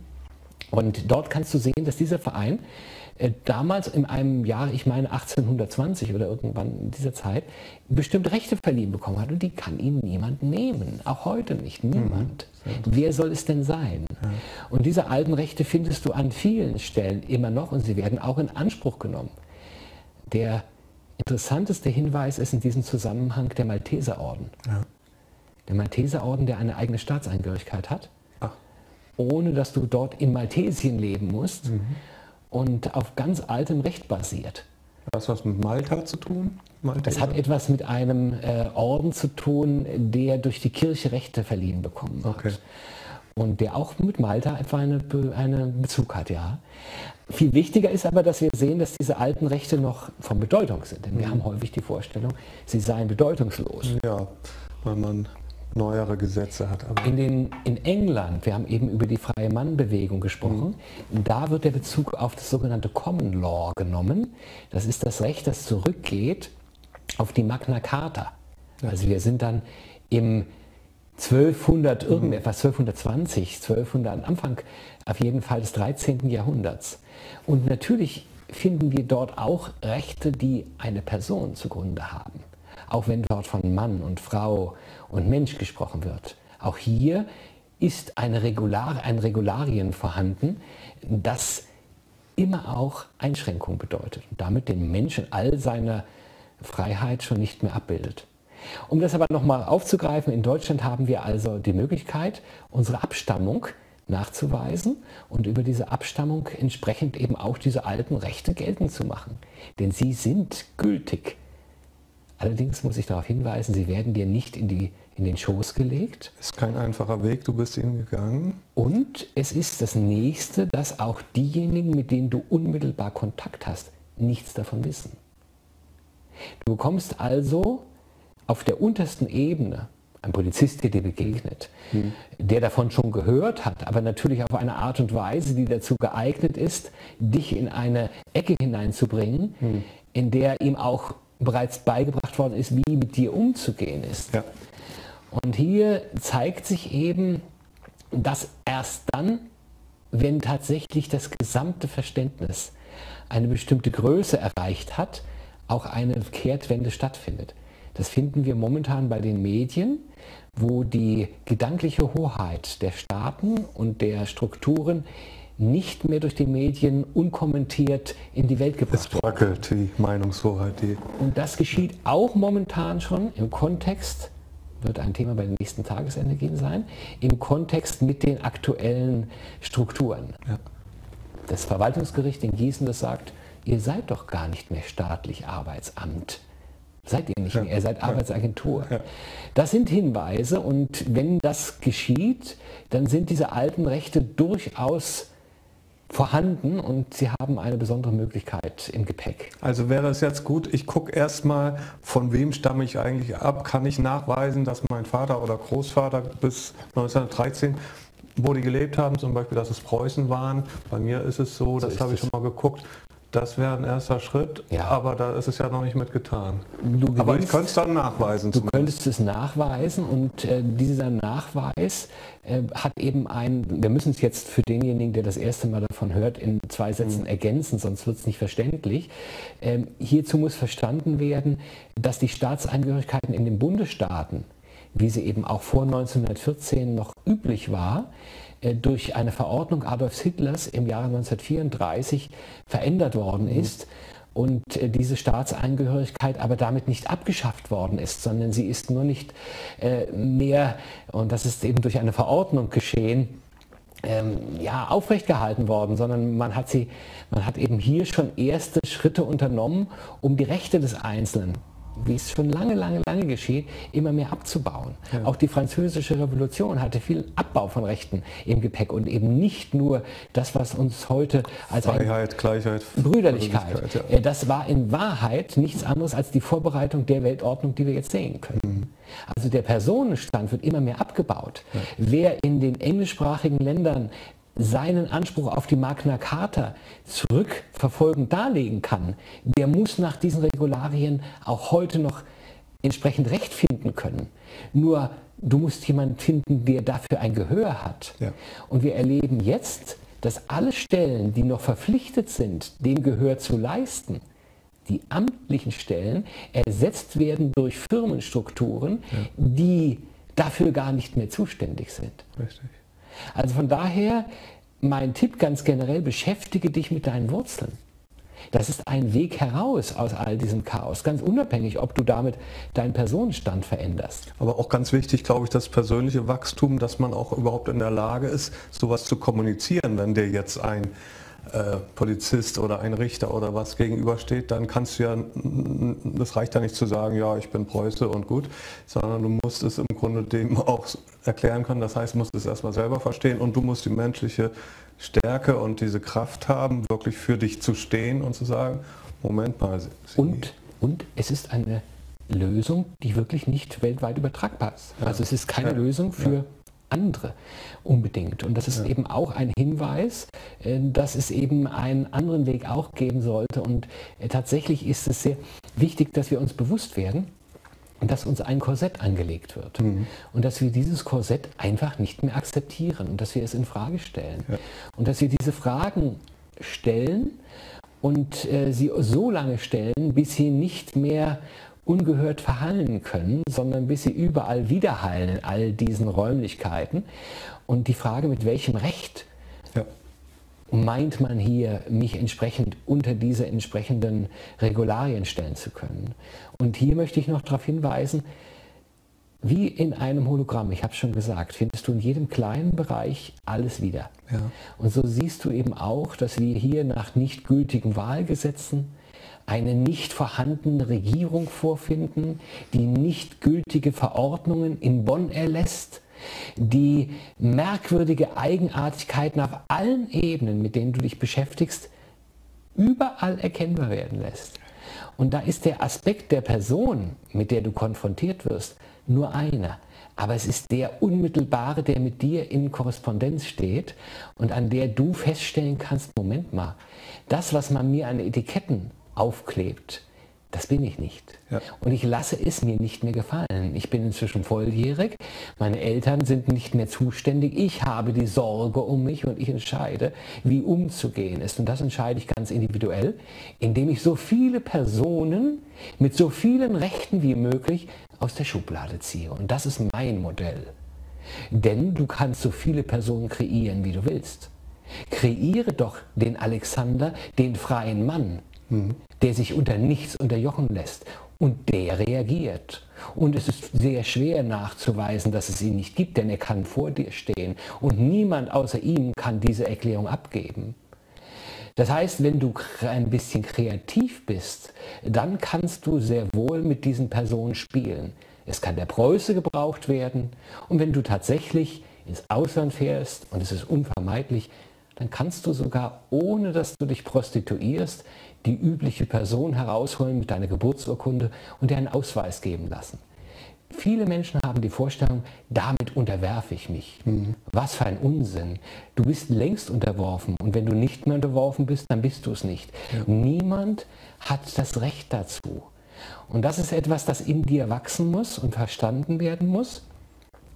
Und dort kannst du sehen, dass dieser Verein damals in einem Jahr, ich meine 1820 oder irgendwann in dieser Zeit, bestimmte Rechte verliehen bekommen hat und die kann ihnen niemand nehmen. Auch heute nicht. Niemand. Mhm. Wer soll es denn sein? Ja. Und diese alten Rechte findest du an vielen Stellen immer noch und sie werden auch in Anspruch genommen. Der interessanteste Hinweis ist in diesem Zusammenhang der Malteserorden. Ja. Der Malteserorden, der eine eigene Staatsangehörigkeit hat, Ach. ohne dass du dort in Maltesien leben musst. Mhm und auf ganz altem Recht basiert. Hat das was mit Malta zu tun? Malta das hat etwas mit einem äh, Orden zu tun, der durch die Kirche Rechte verliehen bekommen hat. Okay. Und der auch mit Malta einfach einen eine Bezug hat, ja. Viel wichtiger ist aber, dass wir sehen, dass diese alten Rechte noch von Bedeutung sind. Denn wir mhm. haben häufig die Vorstellung, sie seien bedeutungslos. Ja, weil man neuere Gesetze hat. in, den, in England, wir haben eben über die freie Mannbewegung gesprochen, mhm. da wird der Bezug auf das sogenannte Common Law genommen. Das ist das Recht, das zurückgeht auf die Magna Carta. Also wir sind dann im 1200 mhm. irgendetwas, 1220, 1200, Anfang auf jeden Fall des 13. Jahrhunderts. Und natürlich finden wir dort auch Rechte, die eine Person zugrunde haben auch wenn dort von Mann und Frau und Mensch gesprochen wird. Auch hier ist eine Regular, ein Regularien vorhanden, das immer auch Einschränkung bedeutet und damit den Menschen all seiner Freiheit schon nicht mehr abbildet. Um das aber nochmal aufzugreifen, in Deutschland haben wir also die Möglichkeit, unsere Abstammung nachzuweisen und über diese Abstammung entsprechend eben auch diese alten Rechte geltend zu machen. Denn sie sind gültig. Allerdings muss ich darauf hinweisen, sie werden dir nicht in, die, in den Schoß gelegt. Ist kein einfacher Weg, du bist ihn gegangen. Und es ist das Nächste, dass auch diejenigen, mit denen du unmittelbar Kontakt hast, nichts davon wissen. Du bekommst also auf der untersten Ebene ein Polizist, der dir begegnet, hm. der davon schon gehört hat, aber natürlich auf eine Art und Weise, die dazu geeignet ist, dich in eine Ecke hineinzubringen, hm. in der ihm auch bereits beigebracht worden ist, wie mit dir umzugehen ist. Ja. Und hier zeigt sich eben, dass erst dann, wenn tatsächlich das gesamte Verständnis eine bestimmte Größe erreicht hat, auch eine Kehrtwende stattfindet. Das finden wir momentan bei den Medien, wo die gedankliche Hoheit der Staaten und der Strukturen nicht mehr durch die Medien unkommentiert in die Welt gebracht wird. Es bröckelt die Meinungshoheit. Die Und das geschieht auch momentan schon im Kontext, wird ein Thema bei den nächsten Tagesende sein, im Kontext mit den aktuellen Strukturen. Ja. Das Verwaltungsgericht in Gießen, das sagt, ihr seid doch gar nicht mehr staatlich Arbeitsamt. Seid ihr nicht mehr, ihr seid Arbeitsagentur. Das sind Hinweise und wenn das geschieht, dann sind diese alten Rechte durchaus vorhanden und Sie haben eine besondere Möglichkeit im Gepäck. Also wäre es jetzt gut, ich gucke erstmal, von wem stamme ich eigentlich ab? Kann ich nachweisen, dass mein Vater oder Großvater bis 1913 wo die gelebt haben, zum Beispiel, dass es Preußen waren. Bei mir ist es so, so das habe ich schon mal geguckt, das wäre ein erster Schritt, ja. aber da ist es ja noch nicht mit getan. Gewinnst, aber ich könnte es dann nachweisen. Du könntest es nachweisen und äh, dieser Nachweis äh, hat eben ein, wir müssen es jetzt für denjenigen, der das erste Mal davon hört, in zwei Sätzen mhm. ergänzen, sonst wird es nicht verständlich. Ähm, hierzu muss verstanden werden, dass die Staatsangehörigkeiten in den Bundesstaaten, wie sie eben auch vor 1914 noch üblich war, durch eine Verordnung Adolf Hitlers im Jahre 1934 verändert worden mhm. ist und äh, diese Staatsangehörigkeit aber damit nicht abgeschafft worden ist, sondern sie ist nur nicht äh, mehr, und das ist eben durch eine Verordnung geschehen, ähm, ja, aufrechtgehalten worden, sondern man hat sie, man hat eben hier schon erste Schritte unternommen, um die Rechte des Einzelnen wie es schon lange, lange, lange geschieht, immer mehr abzubauen. Ja. Auch die französische Revolution hatte viel Abbau von Rechten im Gepäck und eben nicht nur das, was uns heute als Freiheit, Gleichheit, Brüderlichkeit, Brüderlichkeit ja. Äh, das war in Wahrheit nichts anderes als die Vorbereitung der Weltordnung, die wir jetzt sehen können. Mhm. Also der Personenstand wird immer mehr abgebaut. Ja. Wer in den englischsprachigen Ländern seinen Anspruch auf die Magna Carta zurückverfolgend darlegen kann, der muss nach diesen Regularien auch heute noch entsprechend Recht finden können. Nur du musst jemanden finden, der dafür ein Gehör hat. Ja. Und wir erleben jetzt, dass alle Stellen, die noch verpflichtet sind, dem Gehör zu leisten, die amtlichen Stellen ersetzt werden durch Firmenstrukturen, ja. die dafür gar nicht mehr zuständig sind. Richtig. Also von daher mein Tipp ganz generell, beschäftige dich mit deinen Wurzeln. Das ist ein Weg heraus aus all diesem Chaos, ganz unabhängig, ob du damit deinen Personenstand veränderst. Aber auch ganz wichtig, glaube ich, das persönliche Wachstum, dass man auch überhaupt in der Lage ist, sowas zu kommunizieren, wenn dir jetzt ein Polizist oder ein Richter oder was gegenübersteht, dann kannst du ja, das reicht ja nicht zu sagen, ja, ich bin Preuße und gut, sondern du musst es im Grunde dem auch erklären können. Das heißt, du musst es erstmal selber verstehen und du musst die menschliche Stärke und diese Kraft haben, wirklich für dich zu stehen und zu sagen, Moment mal. Sie und, und es ist eine Lösung, die wirklich nicht weltweit übertragbar ist. Ja. Also es ist keine ja. Lösung für ja andere unbedingt. Und das ist ja. eben auch ein Hinweis, äh, dass es eben einen anderen Weg auch geben sollte. Und äh, tatsächlich ist es sehr wichtig, dass wir uns bewusst werden, dass uns ein Korsett angelegt wird mhm. und dass wir dieses Korsett einfach nicht mehr akzeptieren und dass wir es in Frage stellen ja. und dass wir diese Fragen stellen und äh, sie so lange stellen, bis sie nicht mehr ungehört verhallen können, sondern bis sie überall widerhallen in all diesen Räumlichkeiten. Und die Frage, mit welchem Recht ja. meint man hier, mich entsprechend unter diese entsprechenden Regularien stellen zu können. Und hier möchte ich noch darauf hinweisen, wie in einem Hologramm, ich habe es schon gesagt, findest du in jedem kleinen Bereich alles wieder. Ja. Und so siehst du eben auch, dass wir hier nach nicht gültigen Wahlgesetzen, eine nicht vorhandene Regierung vorfinden, die nicht gültige Verordnungen in Bonn erlässt, die merkwürdige Eigenartigkeiten auf allen Ebenen, mit denen du dich beschäftigst, überall erkennbar werden lässt. Und da ist der Aspekt der Person, mit der du konfrontiert wirst, nur einer. Aber es ist der unmittelbare, der mit dir in Korrespondenz steht und an der du feststellen kannst, Moment mal, das, was man mir an Etiketten aufklebt. Das bin ich nicht. Ja. Und ich lasse es mir nicht mehr gefallen. Ich bin inzwischen volljährig, meine Eltern sind nicht mehr zuständig, ich habe die Sorge um mich und ich entscheide, wie umzugehen ist. Und das entscheide ich ganz individuell, indem ich so viele Personen mit so vielen Rechten wie möglich aus der Schublade ziehe. Und das ist mein Modell. Denn du kannst so viele Personen kreieren, wie du willst. Kreiere doch den Alexander, den freien Mann, mhm. Der sich unter nichts unterjochen lässt. Und der reagiert. Und es ist sehr schwer nachzuweisen, dass es ihn nicht gibt, denn er kann vor dir stehen. Und niemand außer ihm kann diese Erklärung abgeben. Das heißt, wenn du ein bisschen kreativ bist, dann kannst du sehr wohl mit diesen Personen spielen. Es kann der Preuße gebraucht werden. Und wenn du tatsächlich ins Ausland fährst, und es ist unvermeidlich, dann kannst du sogar, ohne dass du dich prostituierst, die übliche Person herausholen mit deiner Geburtsurkunde und dir einen Ausweis geben lassen. Viele Menschen haben die Vorstellung, damit unterwerfe ich mich. Mhm. Was für ein Unsinn. Du bist längst unterworfen und wenn du nicht mehr unterworfen bist, dann bist du es nicht. Ja. Niemand hat das Recht dazu. Und das ist etwas, das in dir wachsen muss und verstanden werden muss.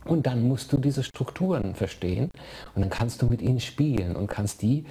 Und dann musst du diese Strukturen verstehen und dann kannst du mit ihnen spielen und kannst die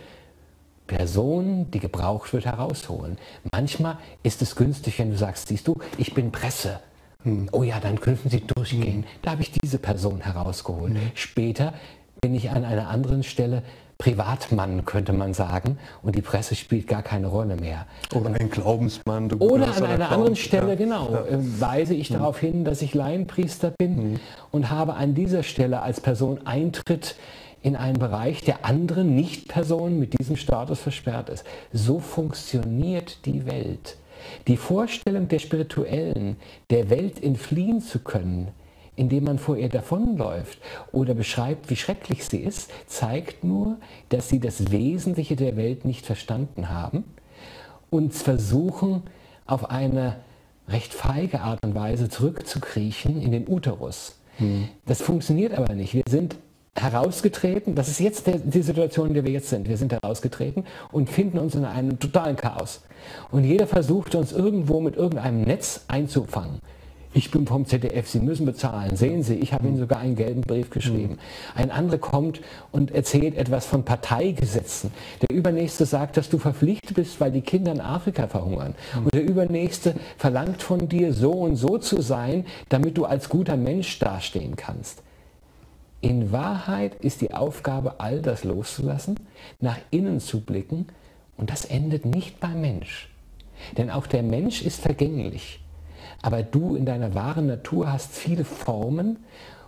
Person, die gebraucht wird, herausholen. Manchmal ist es günstig, wenn du sagst, siehst du, ich bin Presse. Hm. Oh ja, dann könnten Sie durchgehen. Hm. Da habe ich diese Person herausgeholt. Hm. Später bin ich an einer anderen Stelle Privatmann, könnte man sagen, und die Presse spielt gar keine Rolle mehr. Oder ein Glaubensmann. Du Oder an einer Glaubens anderen Stelle, ja. genau, ja. Äh, weise ich hm. darauf hin, dass ich Laienpriester bin hm. und habe an dieser Stelle als Person Eintritt in einen Bereich, der anderen Nicht-Personen mit diesem Status versperrt ist. So funktioniert die Welt. Die Vorstellung der Spirituellen, der Welt entfliehen zu können, indem man vor ihr davonläuft oder beschreibt, wie schrecklich sie ist, zeigt nur, dass sie das Wesentliche der Welt nicht verstanden haben und versuchen, auf eine recht feige Art und Weise zurückzukriechen in den Uterus. Hm. Das funktioniert aber nicht. Wir sind herausgetreten, das ist jetzt der, die Situation, in der wir jetzt sind. Wir sind herausgetreten und finden uns in einem totalen Chaos. Und jeder versucht uns irgendwo mit irgendeinem Netz einzufangen. Ich bin vom ZDF, Sie müssen bezahlen. Sehen Sie, ich habe Ihnen sogar einen gelben Brief geschrieben. Ein anderer kommt und erzählt etwas von Parteigesetzen. Der Übernächste sagt, dass du verpflichtet bist, weil die Kinder in Afrika verhungern. Und der Übernächste verlangt von dir, so und so zu sein, damit du als guter Mensch dastehen kannst. In Wahrheit ist die Aufgabe, all das loszulassen, nach innen zu blicken und das endet nicht beim Mensch. Denn auch der Mensch ist vergänglich. Aber du in deiner wahren Natur hast viele Formen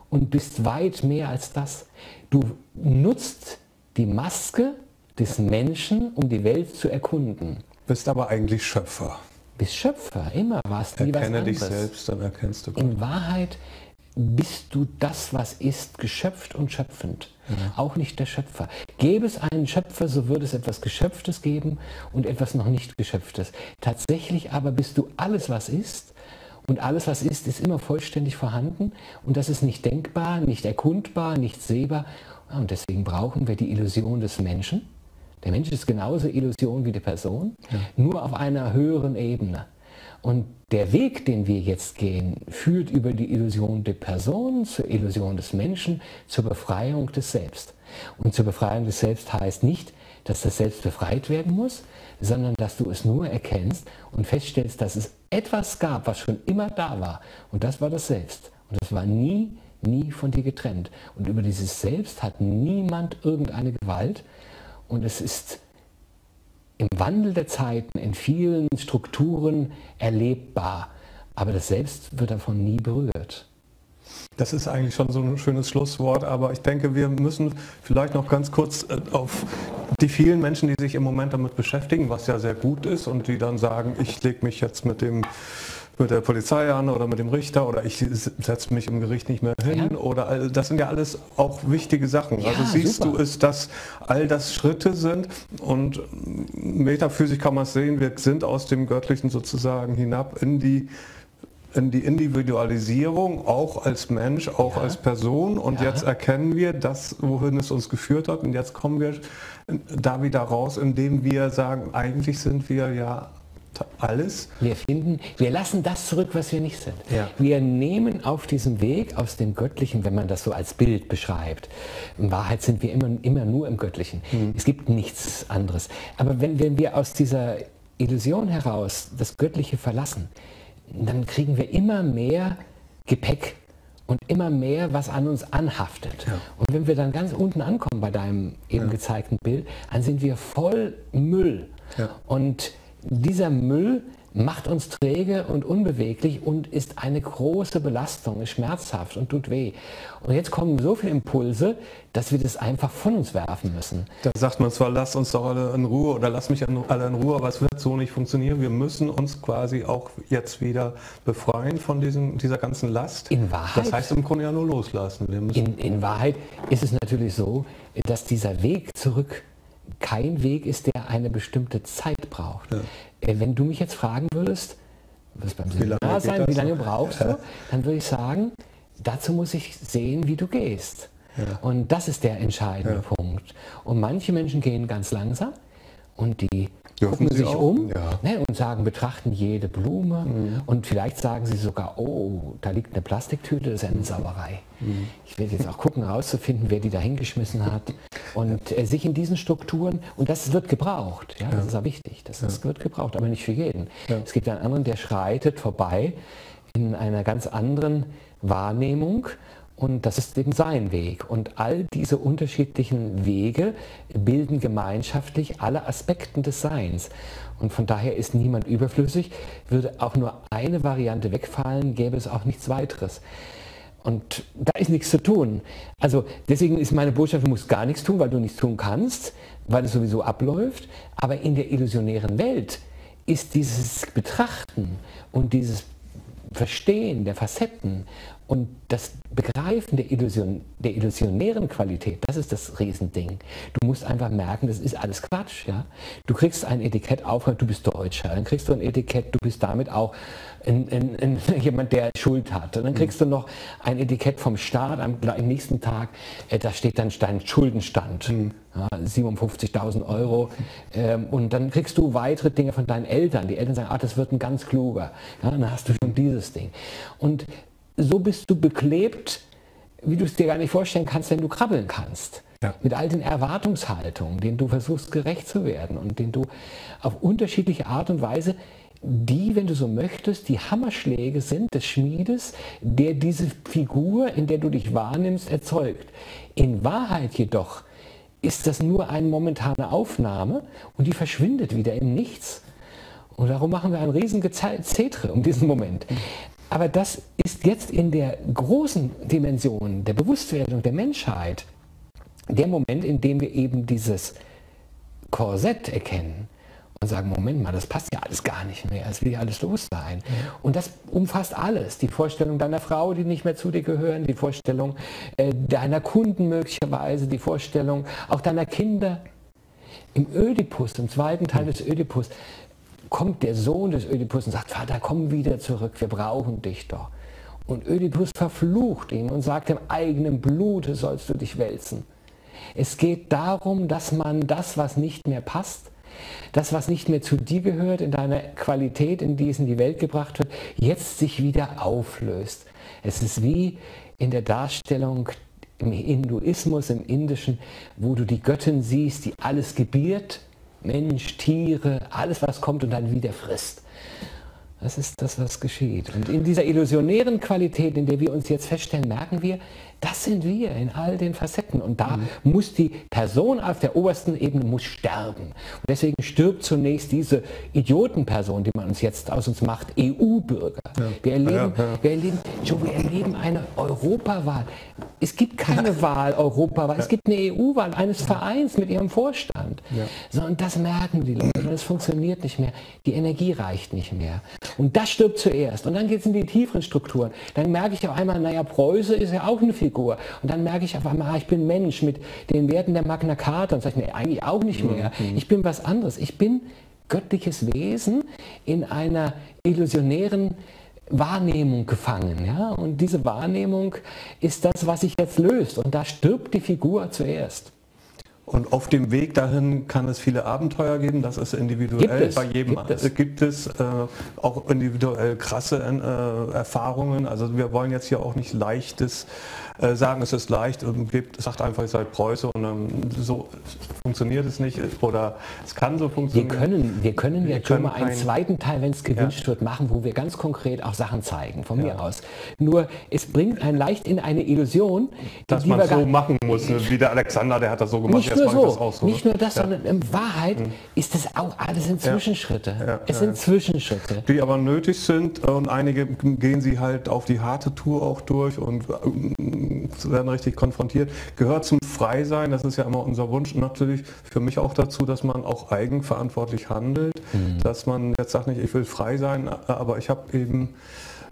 und bist weit mehr als das. Du nutzt die Maske des Menschen, um die Welt zu erkunden. Bist aber eigentlich Schöpfer. Bist Schöpfer, immer warst du nie was anderes. dich selbst, dann erkennst du Gott. In Wahrheit bist du das, was ist, geschöpft und schöpfend. Ja. Auch nicht der Schöpfer. Gäbe es einen Schöpfer, so würde es etwas Geschöpftes geben und etwas noch nicht Geschöpftes. Tatsächlich aber bist du alles, was ist. Und alles, was ist, ist immer vollständig vorhanden. Und das ist nicht denkbar, nicht erkundbar, nicht sehbar. Und deswegen brauchen wir die Illusion des Menschen. Der Mensch ist genauso Illusion wie die Person, ja. nur auf einer höheren Ebene. Und der Weg, den wir jetzt gehen, führt über die Illusion der Person zur Illusion des Menschen, zur Befreiung des Selbst. Und zur Befreiung des Selbst heißt nicht, dass das Selbst befreit werden muss, sondern dass du es nur erkennst und feststellst, dass es etwas gab, was schon immer da war. Und das war das Selbst. Und das war nie, nie von dir getrennt. Und über dieses Selbst hat niemand irgendeine Gewalt. Und es ist im Wandel der Zeiten in vielen Strukturen erlebbar, aber das Selbst wird davon nie berührt. Das ist eigentlich schon so ein schönes Schlusswort, aber ich denke, wir müssen vielleicht noch ganz kurz äh, auf die vielen Menschen, die sich im Moment damit beschäftigen, was ja sehr gut ist und die dann sagen, ich lege mich jetzt mit dem mit der Polizei an oder mit dem Richter oder ich setze mich im Gericht nicht mehr hin ja. oder das sind ja alles auch wichtige Sachen. Ja, also siehst super. du es, dass all das Schritte sind und Metaphysik kann man es sehen, wir sind aus dem Göttlichen sozusagen hinab in die in die Individualisierung, auch als Mensch, auch ja. als Person. Und ja. jetzt erkennen wir das, wohin es uns geführt hat. Und jetzt kommen wir da wieder raus, indem wir sagen, eigentlich sind wir ja alles. Wir finden, wir lassen das zurück, was wir nicht sind. Ja. Wir nehmen auf diesem Weg aus dem Göttlichen, wenn man das so als Bild beschreibt. In Wahrheit sind wir immer, immer nur im Göttlichen. Mhm. Es gibt nichts anderes. Aber wenn, wenn wir aus dieser Illusion heraus das Göttliche verlassen, dann kriegen wir immer mehr Gepäck und immer mehr, was an uns anhaftet. Ja. Und wenn wir dann ganz unten ankommen bei deinem eben ja. gezeigten Bild, dann sind wir voll Müll. Und dieser Müll macht uns träge und unbeweglich und ist eine große Belastung, ist schmerzhaft und tut weh. Und jetzt kommen so viele Impulse, dass wir das einfach von uns werfen müssen. Da sagt man zwar, lasst uns doch alle in Ruhe oder lasst mich alle in Ruhe, aber es wird so nicht funktionieren. Wir müssen uns quasi auch jetzt wieder befreien von diesem, dieser ganzen Last. In Wahrheit, das heißt im Grunde ja nur loslassen. In, in Wahrheit ist es natürlich so, dass dieser Weg zurück kein Weg ist, der eine bestimmte Zeit braucht. Ja. Äh, wenn du mich jetzt fragen würdest, was beim Seminar sein, wie lange brauchst du, dann würde ich sagen, dazu muss ich sehen, wie du gehst. Ja. Und das ist der entscheidende ja. Punkt. Und manche Menschen gehen ganz langsam und die Dürfen gucken sich auch? um ja. ne, und sagen, betrachten jede Blume mhm. und vielleicht sagen sie sogar, oh, da liegt eine Plastiktüte, das ist eine Sauerei. Mhm. Ich werde jetzt auch gucken, herauszufinden, wer die da hingeschmissen hat und äh, sich in diesen Strukturen, und das wird gebraucht, ja, das ist auch wichtig, das, das wird gebraucht, aber nicht für jeden. Es gibt einen anderen, der schreitet vorbei in einer ganz anderen Wahrnehmung und das ist eben sein Weg. Und all diese unterschiedlichen Wege bilden gemeinschaftlich alle Aspekten des Seins. Und von daher ist niemand überflüssig. Würde auch nur eine Variante wegfallen, gäbe es auch nichts weiteres. Und da ist nichts zu tun. Also deswegen ist meine Botschaft, du musst gar nichts tun, weil du nichts tun kannst, weil es sowieso abläuft. Aber in der illusionären Welt ist dieses Betrachten und dieses Verstehen der Facetten und das Begreifen der, Illusion, der illusionären Qualität, das ist das Riesending. Du musst einfach merken, das ist alles Quatsch. Ja? Du kriegst ein Etikett auf, du bist Deutscher. Dann kriegst du ein Etikett, du bist damit auch ein, ein, ein, <laughs> jemand, der Schuld hat. Und dann kriegst du noch ein Etikett vom Staat am, am nächsten Tag, äh, da steht dann dein Schuldenstand. Mhm. Ja, 57.000 Euro. Ähm, und dann kriegst du weitere Dinge von deinen Eltern. Die Eltern sagen, ah, das wird ein ganz kluger. Ja, dann hast du schon dieses Ding. Und so bist du beklebt, wie du es dir gar nicht vorstellen kannst, wenn du krabbeln kannst. Ja. Mit all den Erwartungshaltungen, denen du versuchst gerecht zu werden und denen du auf unterschiedliche Art und Weise, die, wenn du so möchtest, die Hammerschläge sind des Schmiedes, der diese Figur, in der du dich wahrnimmst, erzeugt. In Wahrheit jedoch ist das nur eine momentane Aufnahme und die verschwindet wieder im Nichts. Und darum machen wir ein riesen Gezetre um diesen Moment. Aber das ist jetzt in der großen Dimension der Bewusstwerdung der Menschheit der Moment, in dem wir eben dieses Korsett erkennen und sagen, Moment mal, das passt ja alles gar nicht mehr, es will ja alles los sein. Ja. Und das umfasst alles. Die Vorstellung deiner Frau, die nicht mehr zu dir gehören, die Vorstellung äh, deiner Kunden möglicherweise, die Vorstellung auch deiner Kinder. Im Ödipus, im zweiten Teil des Ödipus, kommt der Sohn des Ödipus und sagt, Vater, komm wieder zurück, wir brauchen dich doch. Und Ödipus verflucht ihn und sagt, im eigenen Blute sollst du dich wälzen. Es geht darum, dass man das, was nicht mehr passt, das, was nicht mehr zu dir gehört, in deiner Qualität, in die es in die Welt gebracht wird, jetzt sich wieder auflöst. Es ist wie in der Darstellung im Hinduismus, im Indischen, wo du die Göttin siehst, die alles gebiert Mensch, Tiere, alles was kommt und dann wieder frisst. Das ist das, was geschieht. Und in dieser illusionären Qualität, in der wir uns jetzt feststellen, merken wir, das sind wir in all den Facetten. Und da mhm. muss die Person auf der obersten Ebene muss sterben. Und deswegen stirbt zunächst diese Idiotenperson, die man uns jetzt aus uns macht, EU-Bürger. Ja. Wir, erleben, ja, ja. wir, erleben, wir erleben eine Europawahl. Es gibt keine Wahl, Europawahl. Es gibt eine EU-Wahl eines Vereins mit ihrem Vorstand. So, und das merken die Leute. Das funktioniert nicht mehr. Die Energie reicht nicht mehr. Und das stirbt zuerst. Und dann geht es in die tieferen Strukturen. Dann merke ich auf einmal, naja, Preuße ist ja auch eine Figur. Figur. Und dann merke ich auf einmal, ah, ich bin Mensch mit den Werten der Magna Carta. Und sage ich, nee, eigentlich auch nicht mehr. Mhm. Ich bin was anderes. Ich bin göttliches Wesen in einer illusionären Wahrnehmung gefangen. Ja? Und diese Wahrnehmung ist das, was sich jetzt löst. Und da stirbt die Figur zuerst. Und auf dem Weg dahin kann es viele Abenteuer geben, das ist individuell. Es, Bei jedem gibt es, gibt es äh, auch individuell krasse äh, Erfahrungen. Also wir wollen jetzt hier auch nicht leichtes äh, sagen, es ist leicht und gibt, sagt einfach, ihr seid Preuße und ähm, so funktioniert es nicht oder es kann so funktionieren. Wir können, wir können wir ja schon mal einen zweiten Teil, wenn es gewünscht ja. wird, machen, wo wir ganz konkret auch Sachen zeigen, von ja. mir aus. Nur es bringt einen leicht in eine Illusion, dass man so machen muss, ne? wie der Alexander, der hat das so gemacht. Nicht nur so, so, nicht nur das, sondern in Wahrheit mhm. ist das auch alles in Zwischenschritte. es sind Zwischenschritte. Die aber nötig sind und einige gehen sie halt auf die harte Tour auch durch und äh, werden richtig konfrontiert. Gehört zum Freisein, das ist ja immer unser Wunsch, natürlich für mich auch dazu, dass man auch eigenverantwortlich handelt, mhm. dass man jetzt sagt nicht, ich will frei sein, aber ich habe eben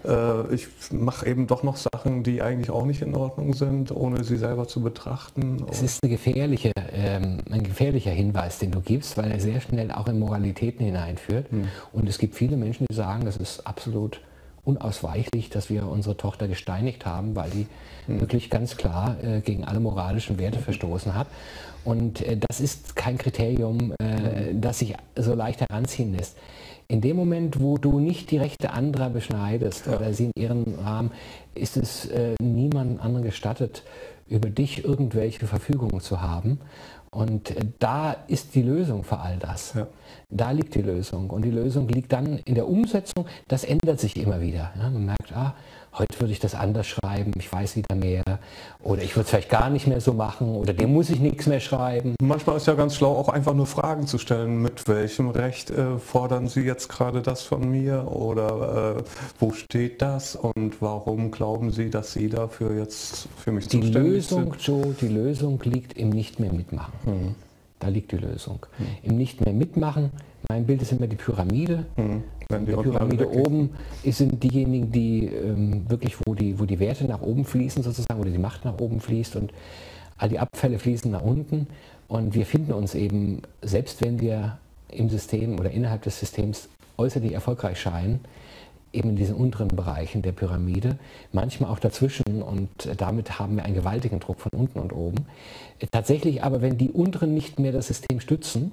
äh, ich mache eben doch noch Sachen, die eigentlich auch nicht in Ordnung sind, ohne sie selber zu betrachten. Es ist eine gefährliche, ähm, ein gefährlicher Hinweis, den du gibst, weil er sehr schnell auch in Moralitäten hineinführt. Mhm. Und es gibt viele Menschen, die sagen, das ist absolut unausweichlich, dass wir unsere Tochter gesteinigt haben, weil die mhm. wirklich ganz klar äh, gegen alle moralischen Werte verstoßen hat. Und äh, das ist kein Kriterium, äh, das sich so leicht heranziehen lässt. In dem Moment, wo du nicht die Rechte anderer beschneidest ja. oder sie in ihren Rahmen, ist es äh, niemandem anderen gestattet, über dich irgendwelche Verfügungen zu haben. Und äh, da ist die Lösung für all das. Ja. Da liegt die Lösung. Und die Lösung liegt dann in der Umsetzung. Das ändert sich immer wieder. Ja, man merkt, ah, heute würde ich das anders schreiben, ich weiß wieder mehr. Oder ich würde es vielleicht gar nicht mehr so machen. Oder dem muss ich nichts mehr schreiben. Manchmal ist ja ganz schlau, auch einfach nur Fragen zu stellen. Mit welchem Recht äh, fordern Sie jetzt gerade das von mir? Oder äh, wo steht das? Und warum glauben Sie, dass Sie dafür jetzt für mich die Lösung, sind? Joe, die Lösung liegt im Nicht mehr mitmachen. Mhm. Da liegt die Lösung. Mhm. Im Nicht mehr mitmachen, mein Bild ist immer die Pyramide. Mhm. Die, die Pyramide oben sind diejenigen, die ähm, wirklich, wo die, wo die Werte nach oben fließen sozusagen, oder die Macht nach oben fließt und all die Abfälle fließen nach unten. Und wir finden uns eben, selbst wenn wir im System oder innerhalb des Systems äußerlich erfolgreich scheinen, eben in diesen unteren Bereichen der Pyramide, manchmal auch dazwischen und damit haben wir einen gewaltigen Druck von unten und oben. Tatsächlich aber, wenn die unteren nicht mehr das System stützen,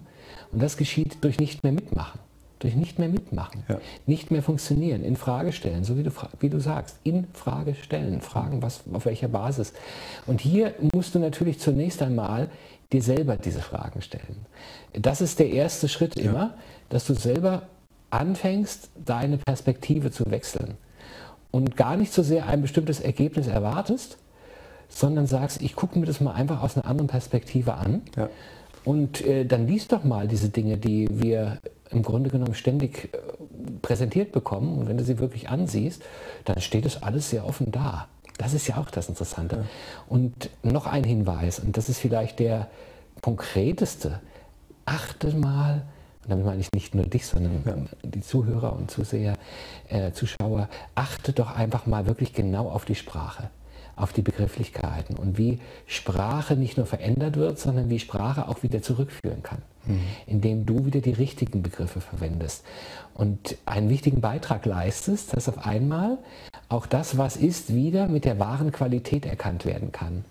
und das geschieht durch nicht mehr mitmachen, durch nicht mehr mitmachen, ja. nicht mehr funktionieren, in Frage stellen, so wie du, wie du sagst, in Frage stellen, fragen, was, auf welcher Basis. Und hier musst du natürlich zunächst einmal dir selber diese Fragen stellen. Das ist der erste Schritt immer, ja. dass du selber anfängst, deine Perspektive zu wechseln und gar nicht so sehr ein bestimmtes Ergebnis erwartest, sondern sagst, ich gucke mir das mal einfach aus einer anderen Perspektive an. Ja. Und äh, dann liest doch mal diese Dinge, die wir im Grunde genommen ständig äh, präsentiert bekommen. Und wenn du sie wirklich ansiehst, dann steht es alles sehr offen da. Das ist ja auch das Interessante. Ja. Und noch ein Hinweis, und das ist vielleicht der konkreteste. Achte mal, und damit meine ich nicht nur dich, sondern ja. die Zuhörer und Zuseher, äh, Zuschauer, achte doch einfach mal wirklich genau auf die Sprache, auf die Begrifflichkeiten und wie Sprache nicht nur verändert wird, sondern wie Sprache auch wieder zurückführen kann, mhm. indem du wieder die richtigen Begriffe verwendest und einen wichtigen Beitrag leistest, dass auf einmal auch das, was ist, wieder mit der wahren Qualität erkannt werden kann.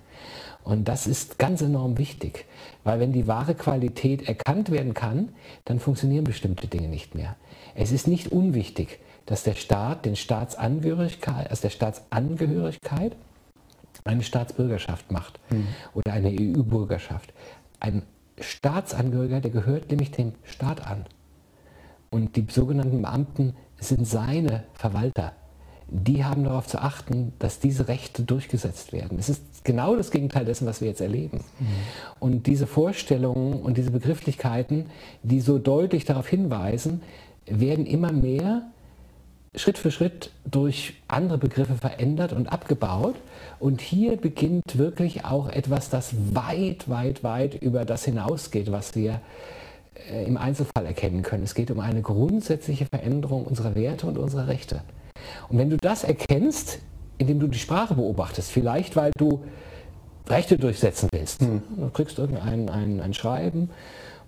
Und das ist ganz enorm wichtig, weil wenn die wahre Qualität erkannt werden kann, dann funktionieren bestimmte Dinge nicht mehr. Es ist nicht unwichtig, dass der Staat den Staatsangehörigkeit, also der Staatsangehörigkeit eine Staatsbürgerschaft macht mhm. oder eine EU-Bürgerschaft. Ein Staatsangehöriger, der gehört nämlich dem Staat an. Und die sogenannten Beamten sind seine Verwalter die haben darauf zu achten, dass diese Rechte durchgesetzt werden. Es ist genau das Gegenteil dessen, was wir jetzt erleben. Mhm. Und diese Vorstellungen und diese Begrifflichkeiten, die so deutlich darauf hinweisen, werden immer mehr Schritt für Schritt durch andere Begriffe verändert und abgebaut. Und hier beginnt wirklich auch etwas, das weit, weit, weit über das hinausgeht, was wir äh, im Einzelfall erkennen können. Es geht um eine grundsätzliche Veränderung unserer Werte und unserer Rechte. Und wenn du das erkennst, indem du die Sprache beobachtest, vielleicht weil du Rechte durchsetzen willst, hm. du kriegst irgendein ein, ein Schreiben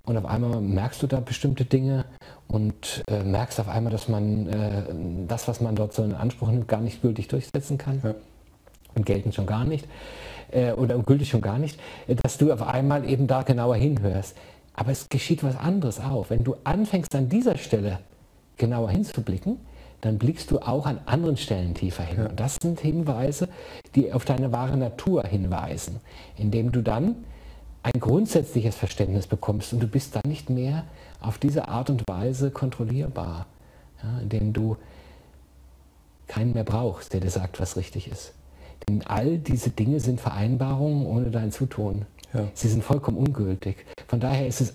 und auf einmal merkst du da bestimmte Dinge und äh, merkst auf einmal, dass man äh, das, was man dort so in Anspruch nimmt, gar nicht gültig durchsetzen kann. Ja. Und geltend schon gar nicht. Äh, oder gültig schon gar nicht. Dass du auf einmal eben da genauer hinhörst. Aber es geschieht was anderes auch. Wenn du anfängst an dieser Stelle genauer hinzublicken, dann blickst du auch an anderen Stellen tiefer hin. Ja. Und das sind Hinweise, die auf deine wahre Natur hinweisen, indem du dann ein grundsätzliches Verständnis bekommst und du bist dann nicht mehr auf diese Art und Weise kontrollierbar, ja, indem du keinen mehr brauchst, der dir sagt, was richtig ist. Denn all diese Dinge sind Vereinbarungen ohne dein Zutun. Ja. Sie sind vollkommen ungültig. Von daher ist es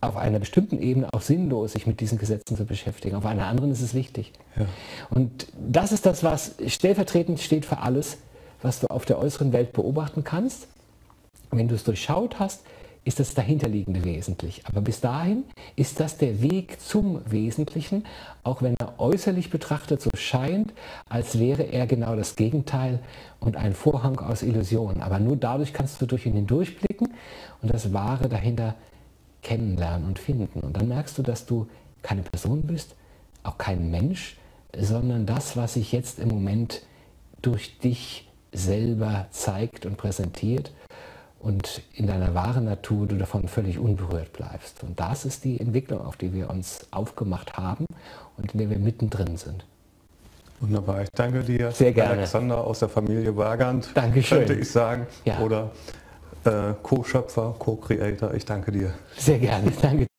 auf einer bestimmten Ebene auch sinnlos, sich mit diesen Gesetzen zu beschäftigen. Auf einer anderen ist es wichtig. Ja. Und das ist das, was stellvertretend steht für alles, was du auf der äußeren Welt beobachten kannst. Wenn du es durchschaut hast, ist das dahinterliegende wesentlich. Aber bis dahin ist das der Weg zum Wesentlichen, auch wenn er äußerlich betrachtet so scheint, als wäre er genau das Gegenteil und ein Vorhang aus Illusionen. Aber nur dadurch kannst du durch ihn hindurchblicken und das Wahre dahinter kennenlernen und finden. Und dann merkst du, dass du keine Person bist, auch kein Mensch, sondern das, was sich jetzt im Moment durch dich selber zeigt und präsentiert und in deiner wahren Natur du davon völlig unberührt bleibst. Und das ist die Entwicklung, auf die wir uns aufgemacht haben und in der wir mittendrin sind. Wunderbar, ich danke dir. Sehr gerne. Alexander aus der Familie Wagand, Dankeschön. könnte ich sagen. Ja. Oder äh, Co-Schöpfer, Co-Creator. Ich danke dir. Sehr gerne, danke dir.